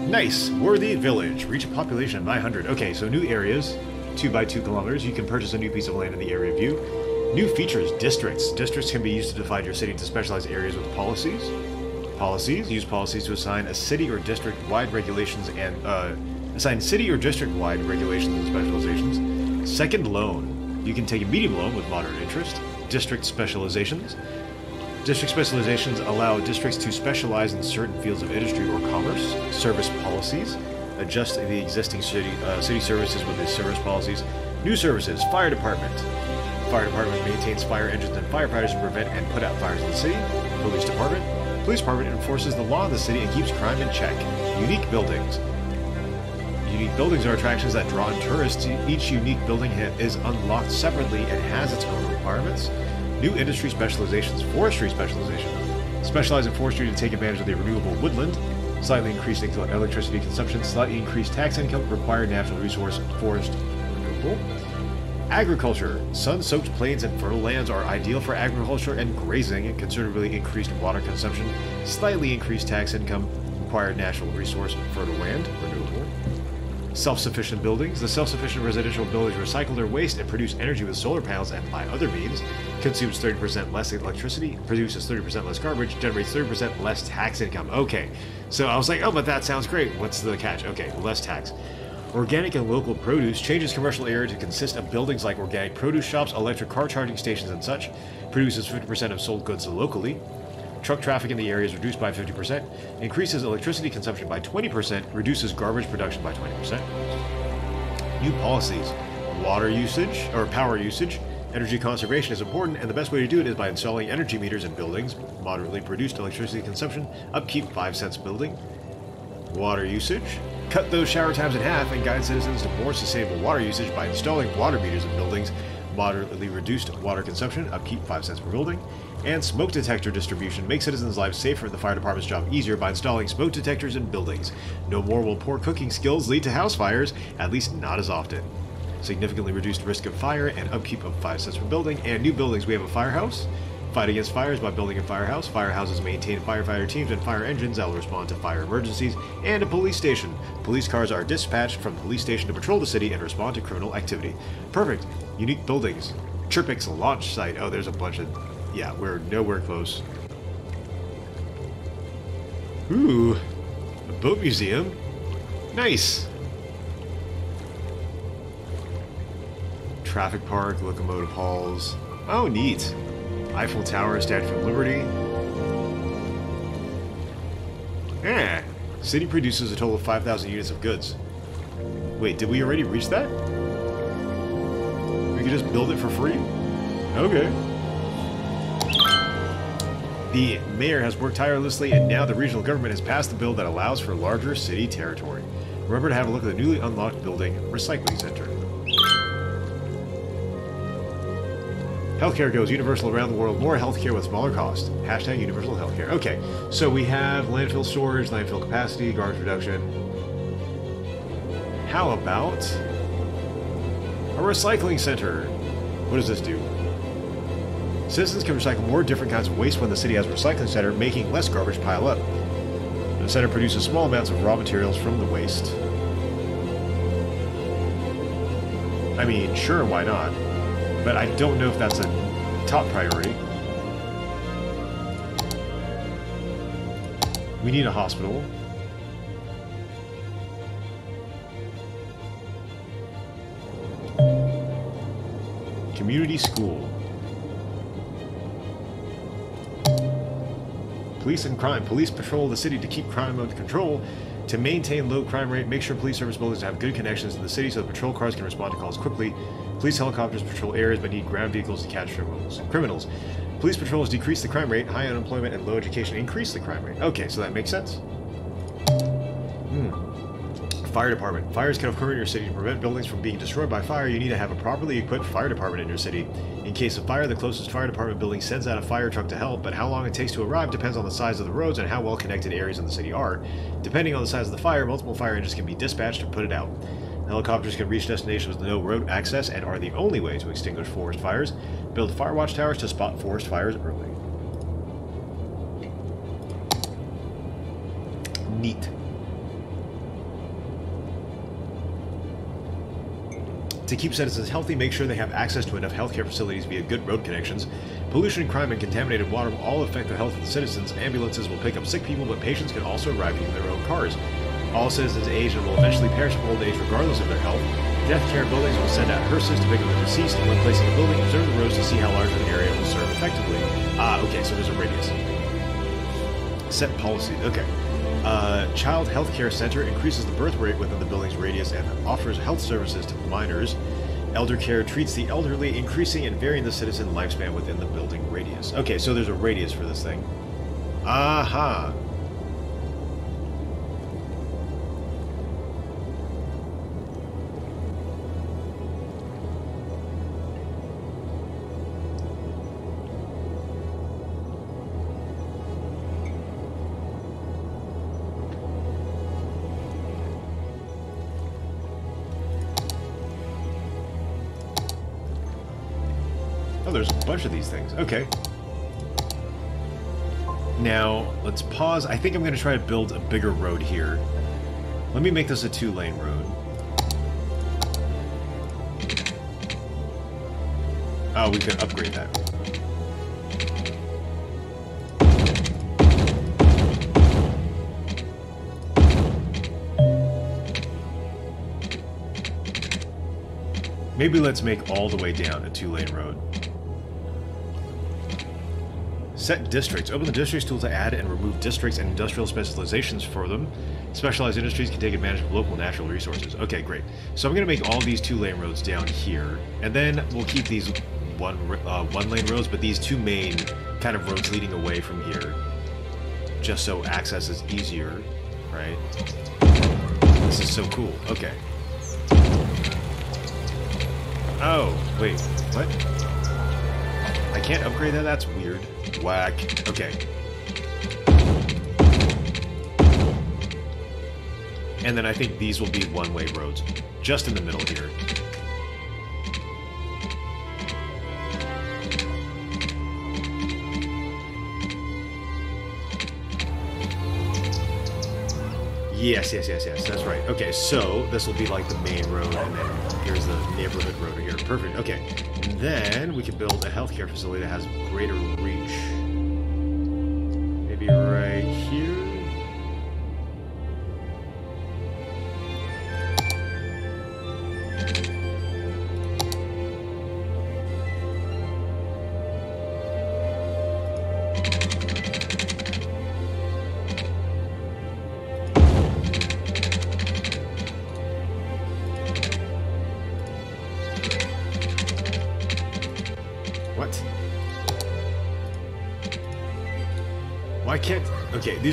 Nice. Worthy Village. Reach a population of 900. Okay, so new areas. 2 by 2 kilometers. You can purchase a new piece of land in the area view. New features. Districts. Districts can be used to divide your city into specialized areas with policies. Policies. Use policies to assign a city or district-wide regulations and... Uh, assign city or district-wide regulations and specializations. Second loan. You can take a medium loan with moderate interest. District specializations. District specializations allow districts to specialize in certain fields of industry or commerce. Service policies adjust the existing city uh, city services with the service policies. New services. Fire department. Fire department maintains fire engines and firefighters to prevent and put out fires in the city. Police department. Police department enforces the law of the city and keeps crime in check. Unique buildings. Unique buildings are attractions that draw in tourists. Each unique building is unlocked separately and has its own requirements. New industry specializations, forestry specialization. Specialize in forestry to take advantage of the renewable woodland. Slightly increased electricity consumption, slightly increased tax income, required natural resource, forest, renewable. Agriculture. Sun-soaked plains and fertile lands are ideal for agriculture and grazing, and considerably increased water consumption, slightly increased tax income, required natural resource, fertile land. Self-sufficient buildings. The self-sufficient residential buildings recycle their waste and produce energy with solar panels and by other means. Consumes 30% less electricity, produces 30% less garbage, generates 30% less tax income. Okay, so I was like, oh, but that sounds great. What's the catch? Okay, less tax. Organic and local produce changes commercial area to consist of buildings like organic produce shops, electric car charging stations, and such. Produces 50% of sold goods locally. Truck traffic in the area is reduced by 50%, increases electricity consumption by 20%, reduces garbage production by 20%. New policies. Water usage, or power usage. Energy conservation is important, and the best way to do it is by installing energy meters in buildings. Moderately produced electricity consumption, upkeep 5 cents building. Water usage. Cut those shower times in half and guide citizens to more sustainable water usage by installing water meters in buildings. Moderately reduced water consumption, upkeep 5 cents per building and smoke detector distribution make citizens' lives safer and the fire department's job easier by installing smoke detectors in buildings. No more will poor cooking skills lead to house fires, at least not as often. Significantly reduced risk of fire and upkeep of 5 cents per building, and new buildings. We have a firehouse. Fight against fires by building a firehouse. Firehouses maintain firefighter teams and fire engines that will respond to fire emergencies, and a police station. Police cars are dispatched from the police station to patrol the city and respond to criminal activity. Perfect. Unique buildings. ChirpX launch site. Oh, there's a bunch of yeah, we're nowhere close. Ooh, a boat museum. Nice. Traffic park, locomotive halls. Oh, neat. Eiffel Tower, Statue of Liberty. Yeah. City produces a total of 5,000 units of goods. Wait, did we already reach that? We could just build it for free? Okay. The mayor has worked tirelessly, and now the regional government has passed a bill that allows for larger city territory. Remember to have a look at the newly unlocked building recycling center. Healthcare goes universal around the world. More healthcare with smaller cost. Hashtag universal healthcare. Okay, so we have landfill storage, landfill capacity, garbage reduction. How about a recycling center? What does this do? Citizens can recycle more different kinds of waste when the city has a recycling center, making less garbage pile up. The center produces small amounts of raw materials from the waste. I mean, sure, why not? But I don't know if that's a top priority. We need a hospital. Community school. Police and crime. Police patrol the city to keep crime under control. To maintain low crime rate, make sure police service buildings have good connections to the city so the patrol cars can respond to calls quickly. Police helicopters patrol areas but need ground vehicles to catch criminals. Police patrols decrease the crime rate. High unemployment and low education increase the crime rate. Okay, so that makes sense. Hmm. fire department. Fires can occur in your city. To prevent buildings from being destroyed by fire, you need to have a properly equipped fire department in your city. In case of fire, the closest fire department building sends out a fire truck to help, but how long it takes to arrive depends on the size of the roads and how well connected areas in the city are. Depending on the size of the fire, multiple fire engines can be dispatched to put it out. Helicopters can reach destinations with no road access and are the only way to extinguish forest fires. Build fire watch towers to spot forest fires early. Neat. To keep citizens healthy, make sure they have access to enough healthcare facilities via good road connections. Pollution, crime, and contaminated water will all affect the health of the citizens. Ambulances will pick up sick people, but patients can also arrive using their own cars. All citizens age and will eventually perish of old age regardless of their health. Death care buildings will send out hearses to pick up the deceased, and when placing a building, observe the roads to see how large an area will serve effectively. Ah, okay, so there's a radius. Set policy. Okay. Uh, Child Health Care Center increases the birth rate within the building's radius and offers health services to minors. Elder Care treats the elderly, increasing and varying the citizen lifespan within the building radius. Okay, so there's a radius for this thing. Aha! Bunch of these things. Okay. Now, let's pause. I think I'm going to try to build a bigger road here. Let me make this a two-lane road. Oh, we can upgrade that. Maybe let's make all the way down a two-lane road. Set districts. Open the districts tool to add and remove districts and industrial specializations for them. Specialized industries can take advantage of local natural resources. Okay, great. So I'm going to make all these two-lane roads down here, and then we'll keep these one uh, one-lane roads, but these two main kind of roads leading away from here, just so access is easier, right? This is so cool. Okay. Oh, wait, what? Can't upgrade that? That's weird. Whack. Okay. And then I think these will be one-way roads, just in the middle here. Yes, yes, yes, yes, that's right. Okay, so this will be like the main road, and then here's the neighborhood road here. Perfect, okay. Then we can build a healthcare facility that has greater reach.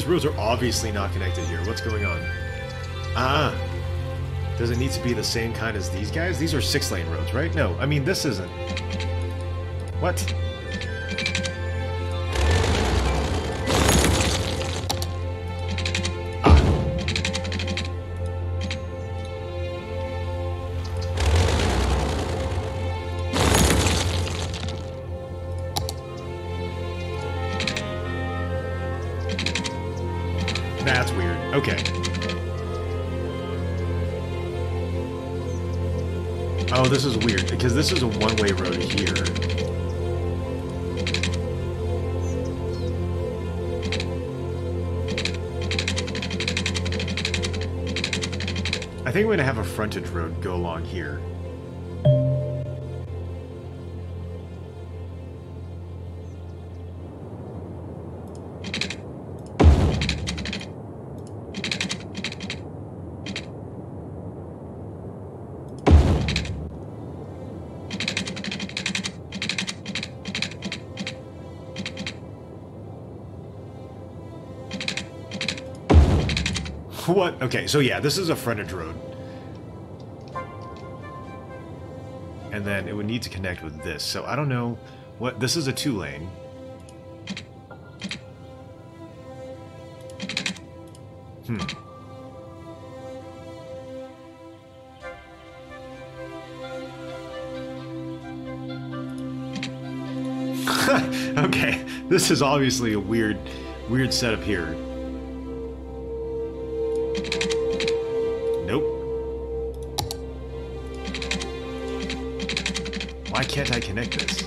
These roads are obviously not connected here. What's going on? Ah. Does it need to be the same kind as these guys? These are six-lane roads, right? No, I mean, this isn't. What? What? Okay, so yeah, this is a frontage road. And then it would need to connect with this. So I don't know what... This is a two-lane. Hmm. okay, this is obviously a weird, weird setup here. Can't I connect this?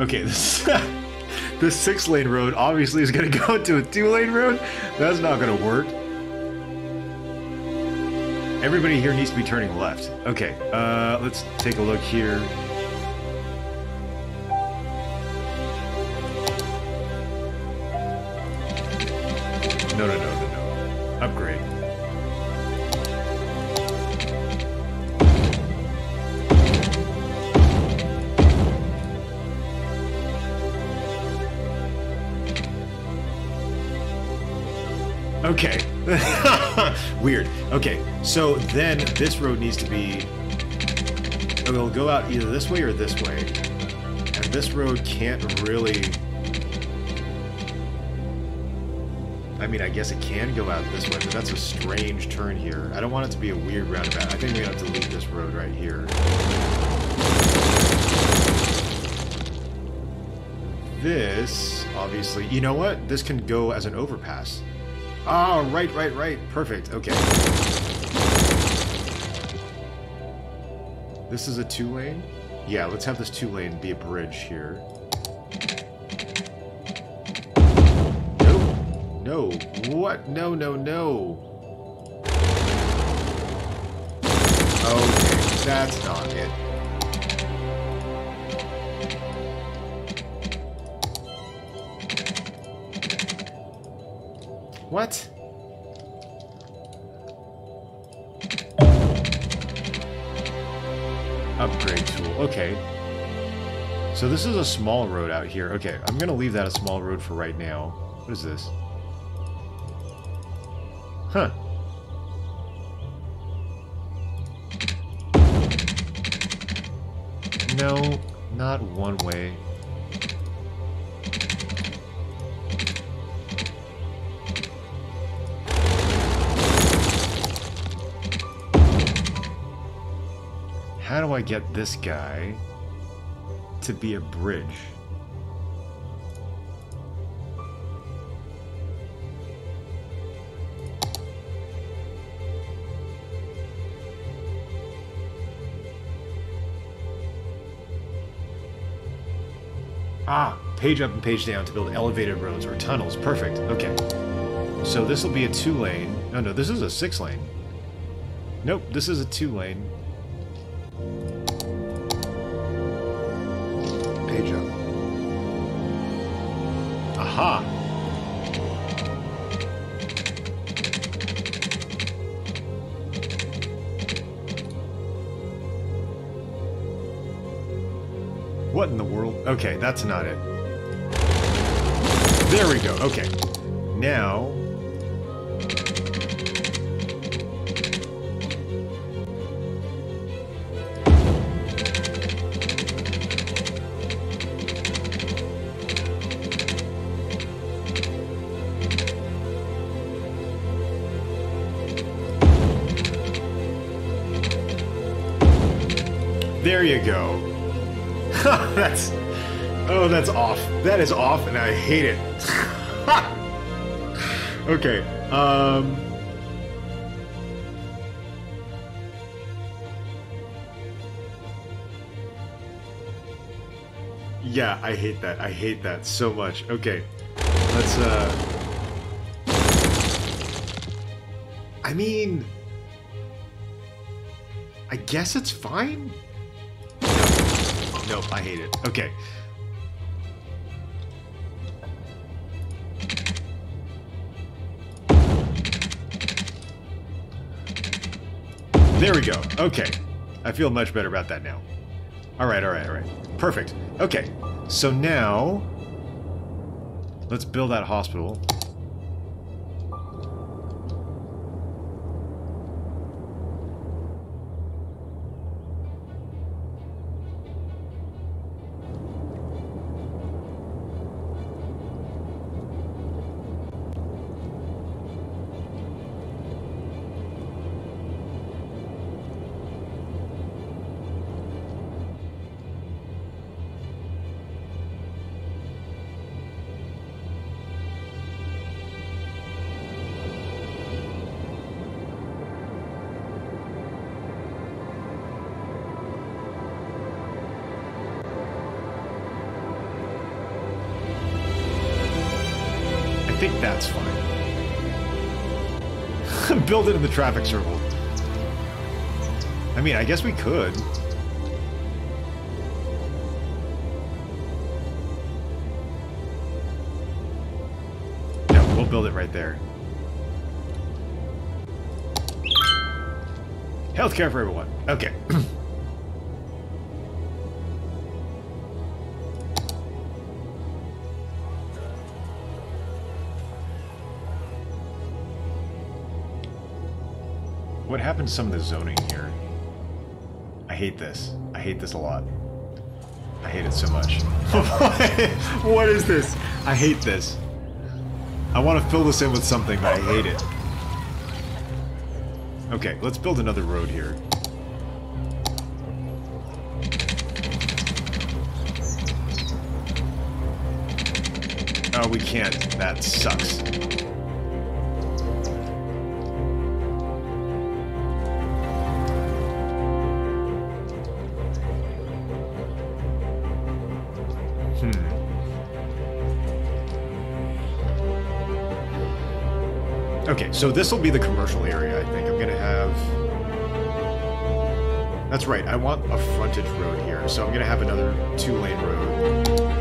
Okay, this this six lane road obviously is to go into a two lane road. That's not to work. Everybody here needs to be turning left. Okay, uh, let's take a look here. So then this road needs to be... It'll go out either this way or this way. And this road can't really... I mean, I guess it can go out this way, but that's a strange turn here. I don't want it to be a weird roundabout. I think we have to leave this road right here. This, obviously... You know what? This can go as an overpass. Oh, right, right, right. Perfect. Okay. This is a two-lane? Yeah, let's have this two-lane be a bridge here. No. No. What? No, no, no. Okay, that's not it. What? Okay. So this is a small road out here. Okay, I'm going to leave that a small road for right now. What is this? Huh. I get this guy to be a bridge? Ah, page up and page down to build elevated roads or tunnels. Perfect. Okay. So this will be a two lane. No, no, this is a six lane. Nope, this is a two lane. Aha! What in the world? Okay, that's not it. There we go. Okay. Now... that's off. That is off, and I hate it. okay. Um. Yeah, I hate that. I hate that so much. Okay, let's. uh... I mean, I guess it's fine. Nope, I hate it. Okay. There we go. Okay. I feel much better about that now. All right, all right, all right. Perfect. Okay. So now, let's build that hospital. Build it in the traffic circle. I mean, I guess we could. Yeah, we'll build it right there. Healthcare for everyone. Okay. Happened to some of the zoning here? I hate this. I hate this a lot. I hate it so much. what is this? I hate this. I want to fill this in with something, but I hate it. Okay, let's build another road here. Oh, we can't. That sucks. Okay, so this will be the commercial area, I think. I'm to have... That's right, I want a frontage road here, so I'm to have another two-lane road.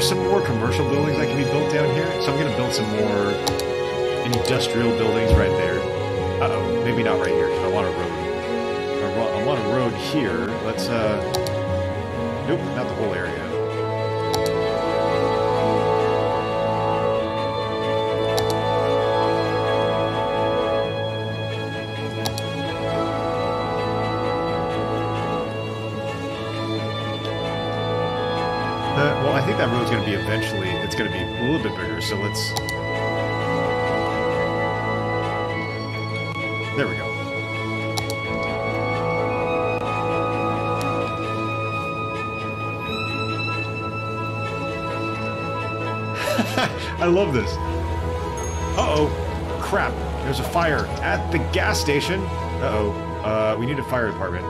There's some more commercial buildings that can be built down here, so I'm going to build some more industrial buildings right there. Uh-oh, maybe not right here, because I want a road. I want a road here. Let's, uh... There we go. I love this. Uh-oh. Crap. There's a fire at the gas station. Uh-oh. Uh, we need a fire department.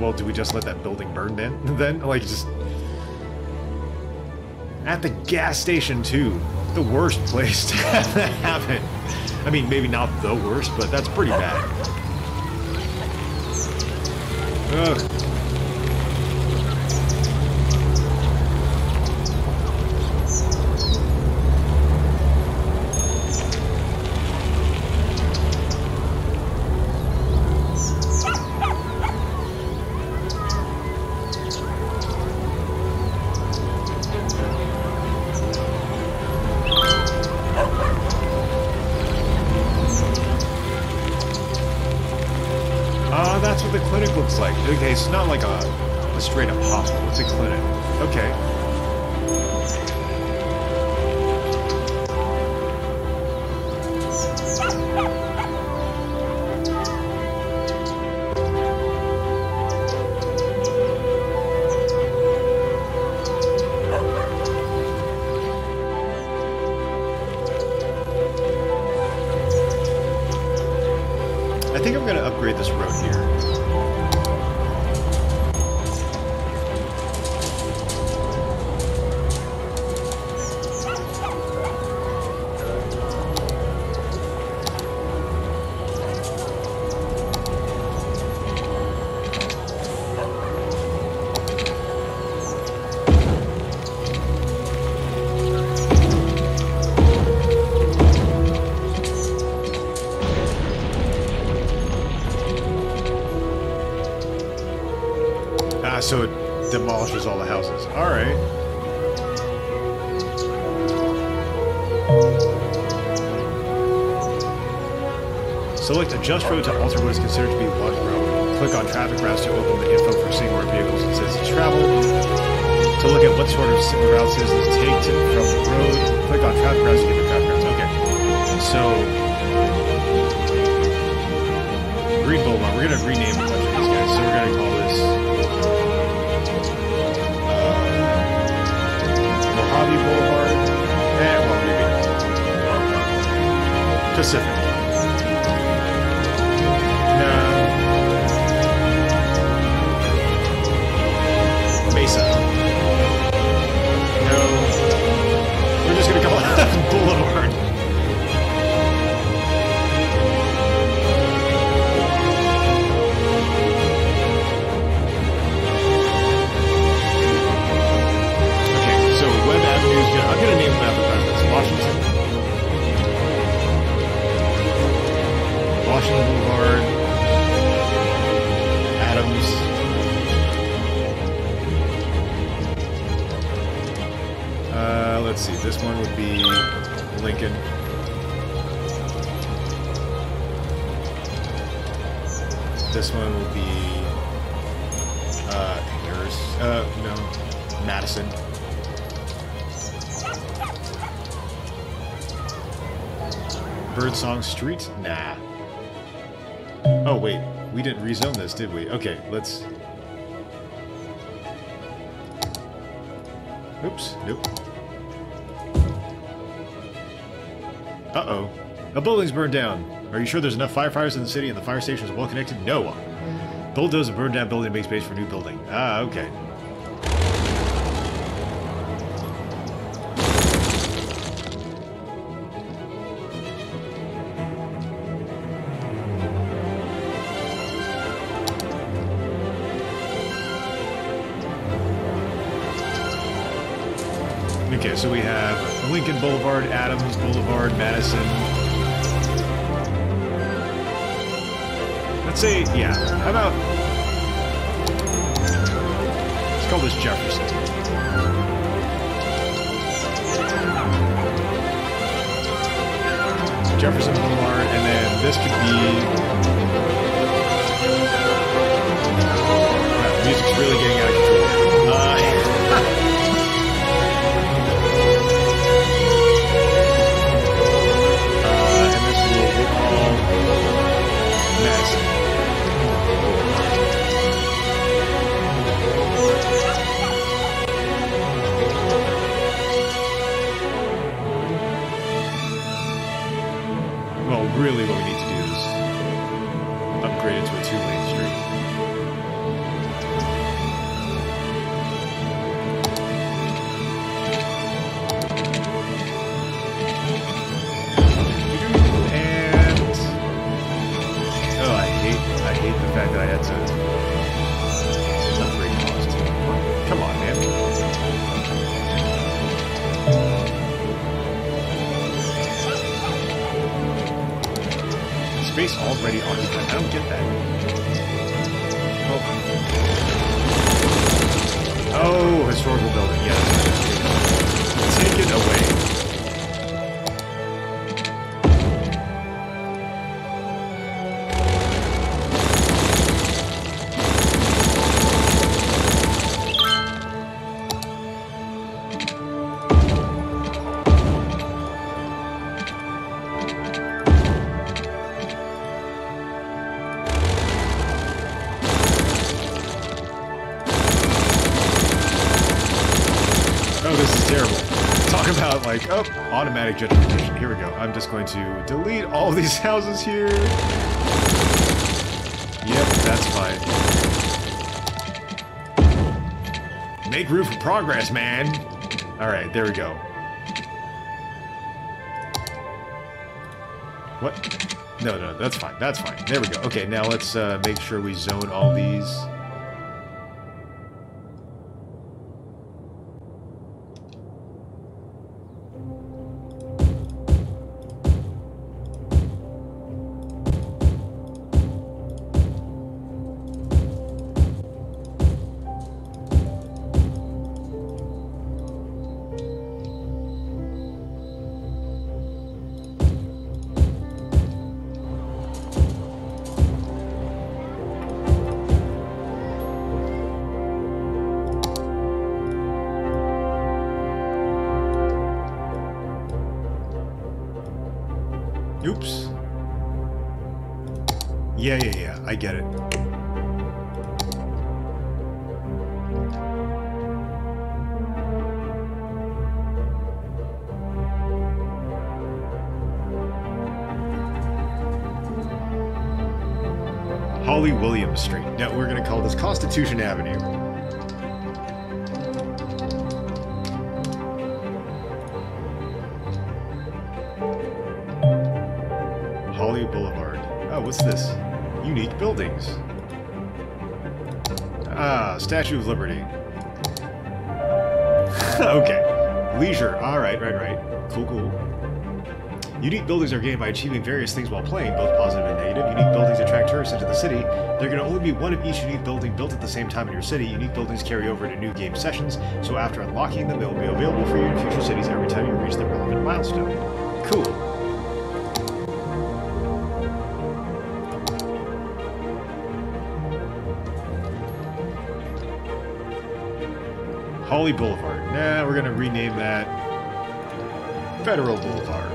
Well, do we just let that building burn then? then? Like, just... At the gas station, too. The worst place to have that happen. I mean, maybe not the worst, but that's pretty bad. Looks like. Okay, it's not like a, a straight up hospital. It's a clinic. Okay. You sure there's enough firefighters in the city and the fire station is well connected? No. Bulldoze a burned down building to make space for new building. Ah, okay. Okay, so we have Lincoln Boulevard, Adams Boulevard, Madison. Let's say, yeah. How about let's call this Jefferson. Jefferson Boulevard, and then this could be. Music's really getting out of really what we need to do is upgrade it to a two-lane street. And oh, I hate I hate the fact that I had to Space already occupied. I don't get that. Oh. Oh, historical building, yes. Take it away. Gentrification. Here we go. I'm just going to delete all these houses here. Yep, that's fine. Make room for progress, man. All right, there we go. What? No, no, that's fine. That's fine. There we go. Okay, now let's uh, make sure we zone all these. Cool, cool. Unique buildings are gained by achieving various things while playing, both positive and negative. Unique buildings attract tourists into the city. There can only be one of each unique building built at the same time in your city. Unique buildings carry over to new game sessions, so after unlocking them, they will be available for you in future cities every time you reach the relevant milestone. Cool. Holly Boulevard. Nah, we're gonna rename that Federal Boulevard.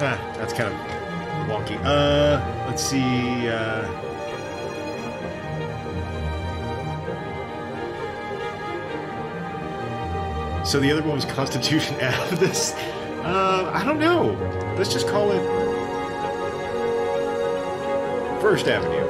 Ah, that's kind of wonky. Uh, let's see. Uh, so the other one was Constitution Ave. This, uh, I don't know. Let's just call it First Avenue.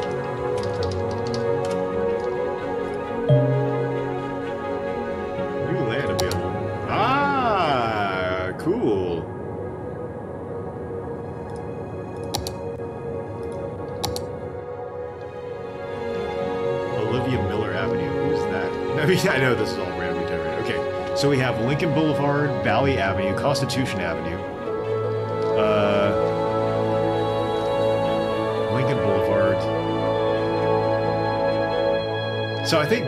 Valley Avenue, Constitution Avenue, uh, Lincoln Boulevard. So I think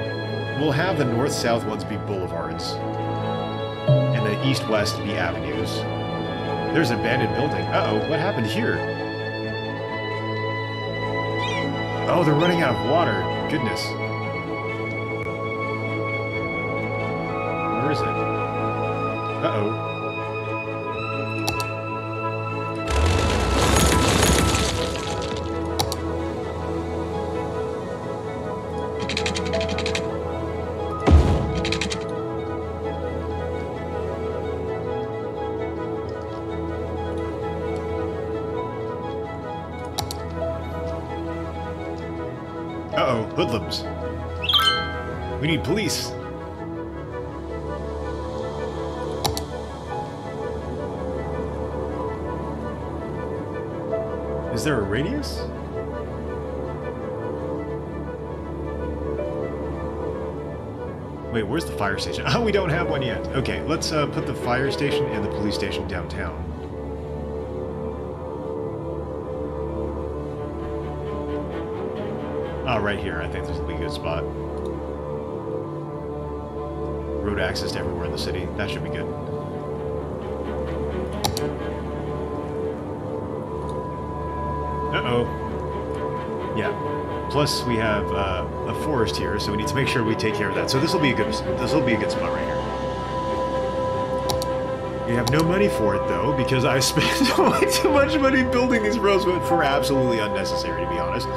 we'll have the north-south ones be boulevards, and the east-west be avenues. There's an abandoned building. Uh-oh, what happened here? Oh, they're running out of water. Goodness. there a radius? Wait, where's the fire station? Oh, we don't have one yet. Okay, let's uh, put the fire station and the police station downtown. Oh, right here. I think this will be a good spot. Road access to everywhere in the city. That should be good. Plus, we have uh, a forest here, so we need to make sure we take care of that. So this will be a good. This will be a good spot right here. We have no money for it though, because I spent way too much money building these roads, but for absolutely unnecessary, to be honest.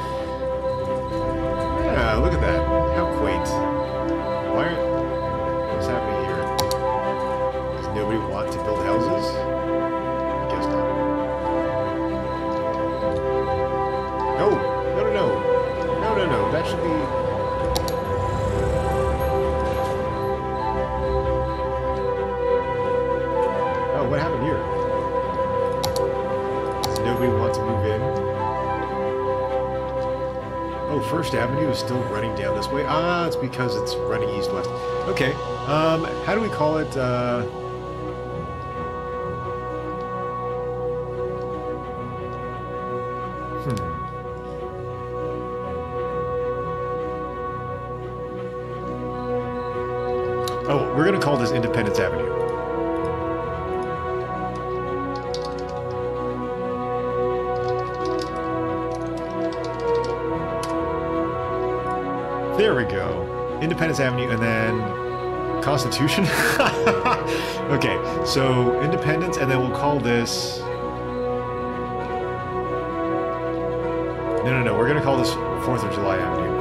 Oh, First Avenue is still running down this way. Ah, it's because it's running east-west. Okay. Um, how do we call it? Uh... Hmm. Oh, we're gonna call this Independence Avenue. There we go. Independence Avenue and then Constitution. okay, so Independence and then we'll call this... No, no, no, we're going to call this 4th of July Avenue.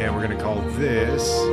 And we're going to call this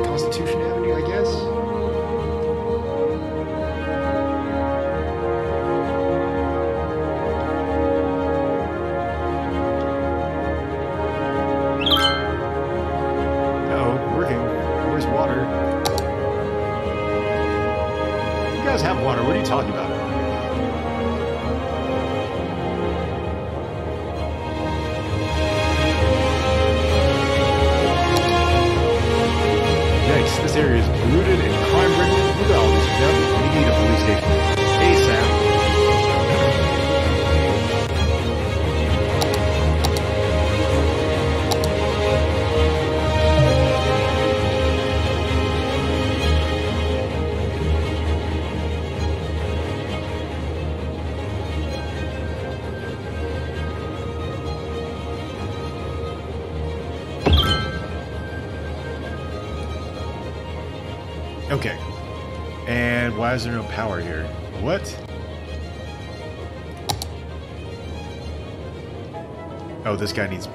this guy needs...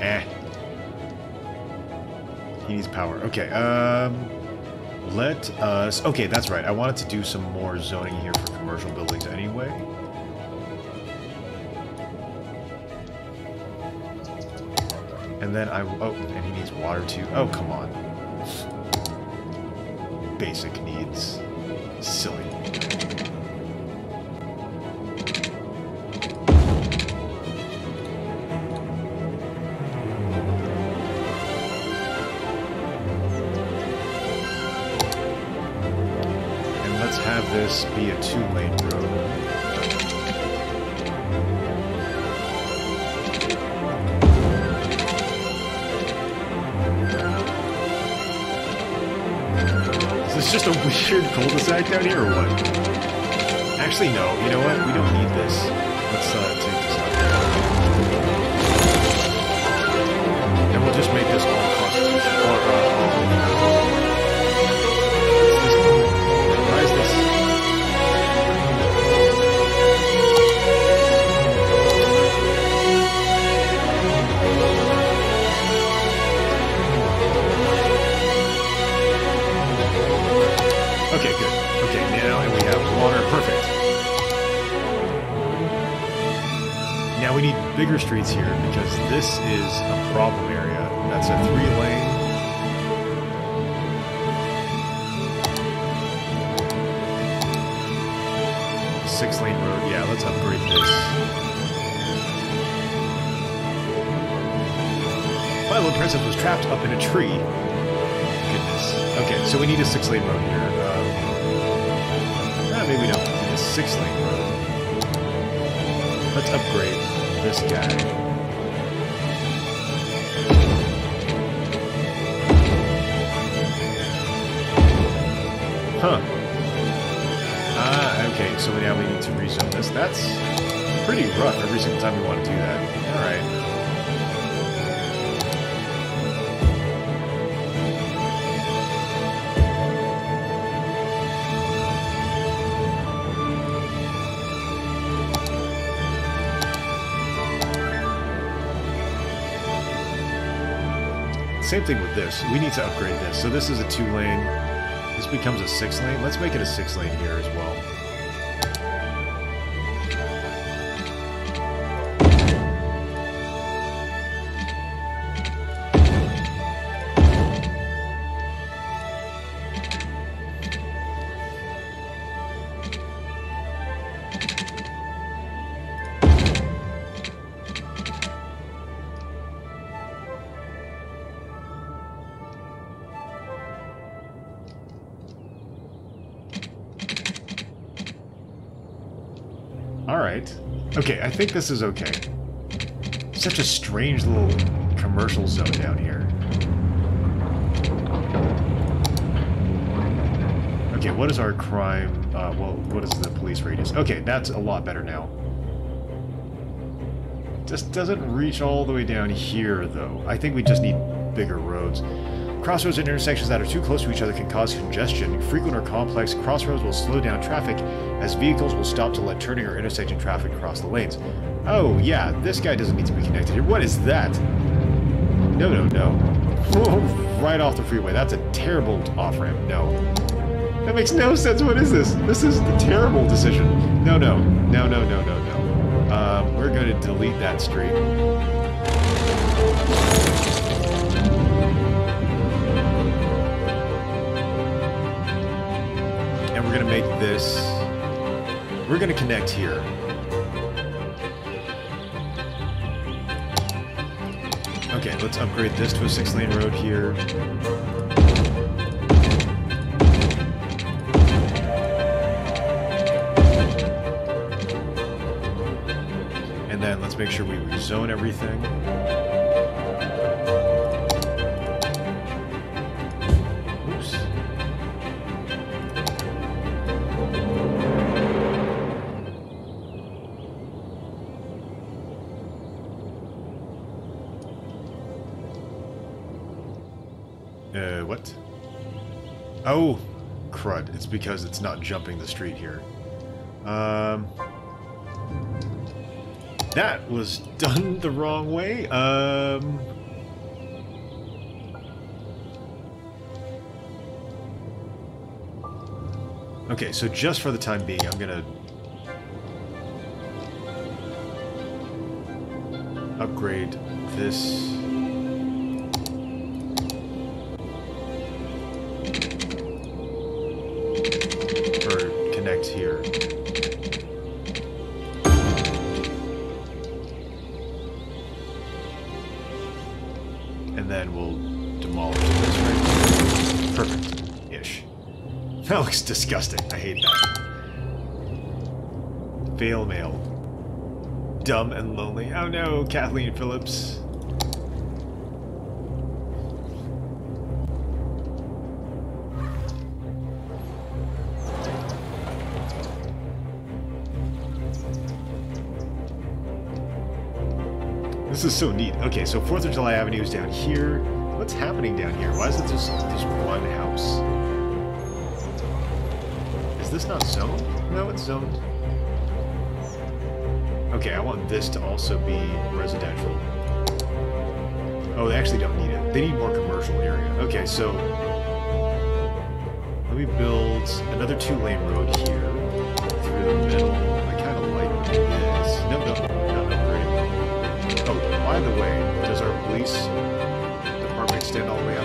Eh. He needs power. Okay, um... Let us... Okay, that's right. I wanted to do some more zoning here for commercial buildings anyway. And then I... Oh, and he needs water too. Oh, come on basic needs. Just a weird cul-de-sac down here, or what? Actually, no. You know what? We don't need this. Let's uh, Now we need bigger streets here because this is a problem area. That's a three lane. Six lane road. Yeah, let's upgrade this. Little princess was trapped up in a tree. Goodness. Okay, so we need a six-lane road here. Ah, maybe we don't. A six-lane road. Let's upgrade this guy. Huh. Ah, okay, so now we need to rezone this. That's pretty rough every single time we want to do that. Alright. Same thing with this. We need to upgrade this. So this is a two lane. This becomes a six lane. Let's make it a six lane here as well. Think this is okay. Such a strange little commercial zone down here. Okay, what is our crime... Uh, well, what is the police radius? Okay, that's a lot better now. Just doesn't reach all the way down here, though. I think we just need bigger roads. Crossroads and intersections that are too close to each other can cause congestion. Frequent or complex crossroads will slow down traffic as vehicles will stop to let turning or intersecting traffic cross the lanes. Oh, yeah, this guy doesn't need to be connected here. What is that? No, no, no. Oh, right off the freeway. That's a terrible off-ramp. No. That makes no sense. What is this? This is a terrible decision. No, no. No, no, no, no, no. Um, we're going to delete that street. This... We're going to connect here. Okay, let's upgrade this to a six-lane road here. And then let's make sure we rezone everything. Oh, crud. It's because it's not jumping the street here. Um... That was done the wrong way. Um... Okay, so just for the time being, I'm gonna upgrade this. Disgusting. I hate that. Fail mail. Dumb and lonely. Oh no, Kathleen Phillips. This is so neat. Okay, so 4th of July Avenue is down here. What's happening down here? Why is it just, just one house? Is this not zoned? No, it's zoned. Okay, I want this to also be residential. Oh, they actually don't need it. They need more commercial area. Okay, so... Let me build another two-lane road here through the middle. I kind of like this. No, no, not upgrade. Oh, by the way, does our police department extend all the way out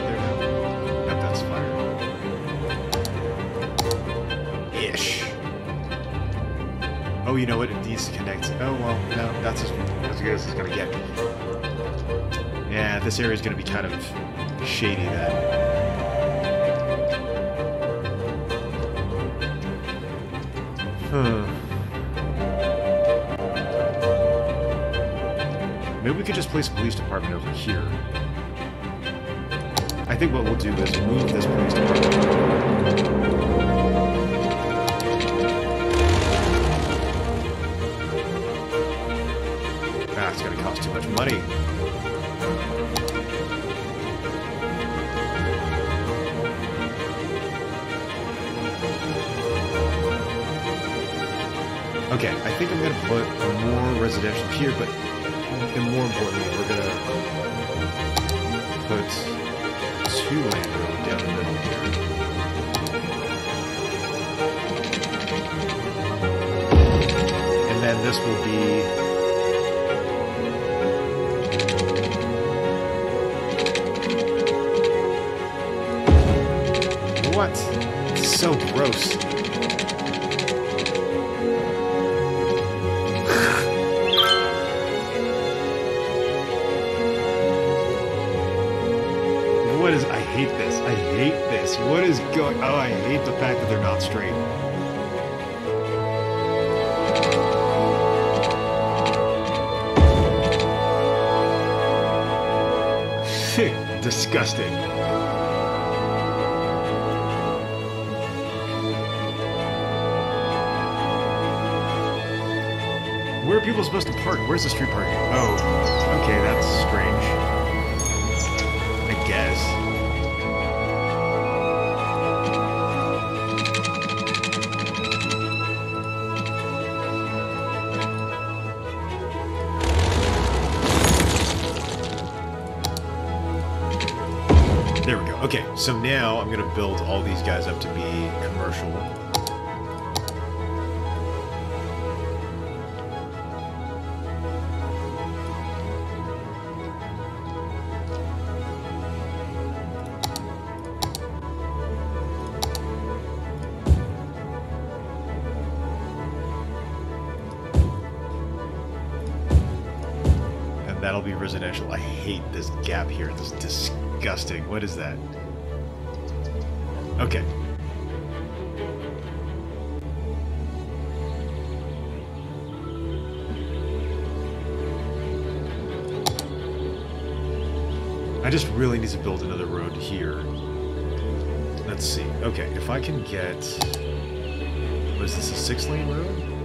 you know what? It needs to connect. Oh, well, no, that's as, as good as it's going to get. Yeah, this area is going to be kind of shady then. Hmm. Maybe we could just place a police department over here. I think what we'll do is move this police department. Too much money. Okay, I think I'm gonna put more residential here, but and more importantly, we're gonna put two land road down the middle here. And then this will be so gross. what is... I hate this. I hate this. What is going... Oh, I hate the fact that they're not straight. Disgusting. People supposed to park? Where's the street parking? Oh, okay, that's strange. I guess. There we go. Okay, so now I'm going to build all these guys up to be commercial. Residential. I hate this gap here. This is disgusting. What is that? Okay. I just really need to build another road here. Let's see. Okay, if I can get... What is this, a six-lane road?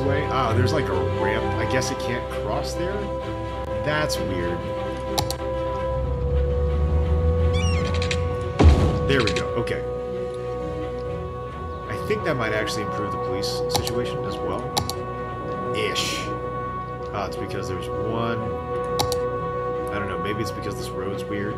Way. Ah, there's like a ramp. I guess it can't cross there? That's weird. There we go, okay. I think that might actually improve the police situation as well. Ish. Ah, it's because there's one... I don't know, maybe it's because this road's weird.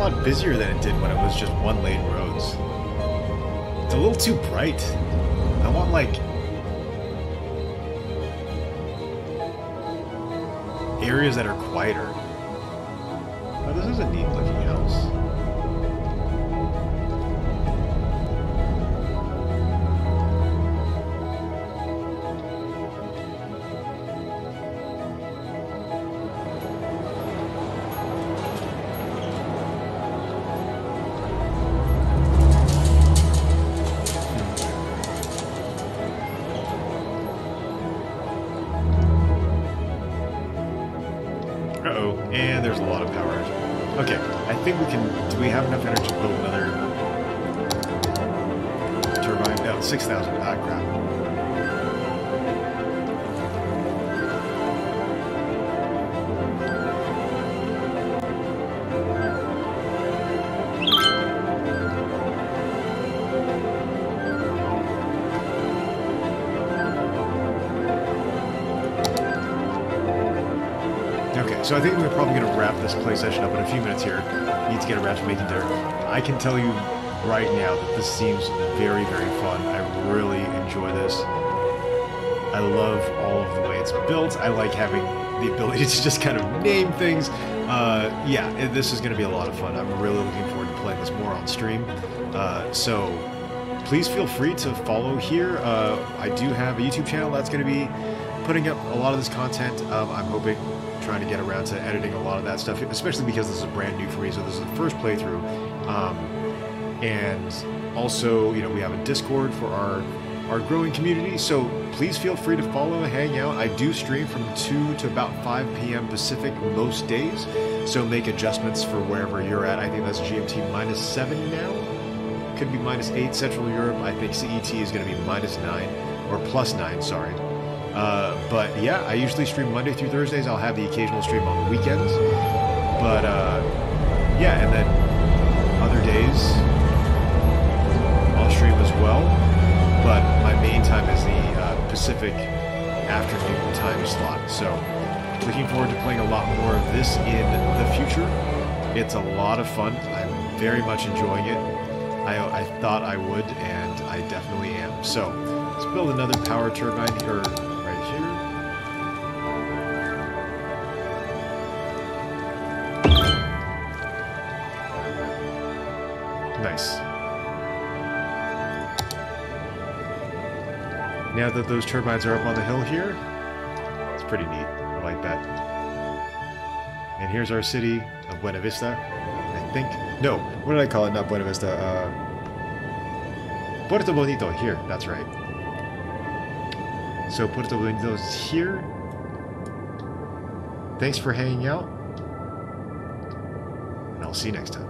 Lot busier than it did when it was just one lane roads. It's a little too bright. I want like areas that are quieter. This play session up in a few minutes here. Need to get around to making dinner. I can tell you right now that this seems very, very fun. I really enjoy this. I love all of the way it's built. I like having the ability to just kind of name things. Uh, yeah, this is going to be a lot of fun. I'm really looking forward to playing this more on stream. Uh, so please feel free to follow here. Uh, I do have a YouTube channel that's going to be putting up a lot of this content. Um, I'm hoping, trying to get around to editing a lot of that stuff, especially because this is brand new for me. So this is the first playthrough. Um, and also, you know, we have a Discord for our our growing community. So please feel free to follow and hang out. I do stream from 2 to about 5 p.m. Pacific most days. So make adjustments for wherever you're at. I think that's GMT minus 7 now could be minus 8 Central Europe. I think CET is going to be minus 9, or plus 9, sorry. Uh, but yeah, I usually stream Monday through Thursdays. I'll have the occasional stream on the weekends. But uh, yeah, and then other days I'll stream as well. But my main time is the uh, Pacific afternoon time slot. So looking forward to playing a lot more of this in the future. It's a lot of fun. I'm very much enjoying it. I, I thought I would, and I definitely am. So let's build another power turbine here, here. Now that those turbines are up on the hill here, it's pretty neat. I like that. And here's our city of Buena Vista, I think. No, what did I call it? Not Buena Vista. Uh, Puerto Bonito, here. That's right. So Puerto Bonito is here. Thanks for hanging out. And I'll see you next time.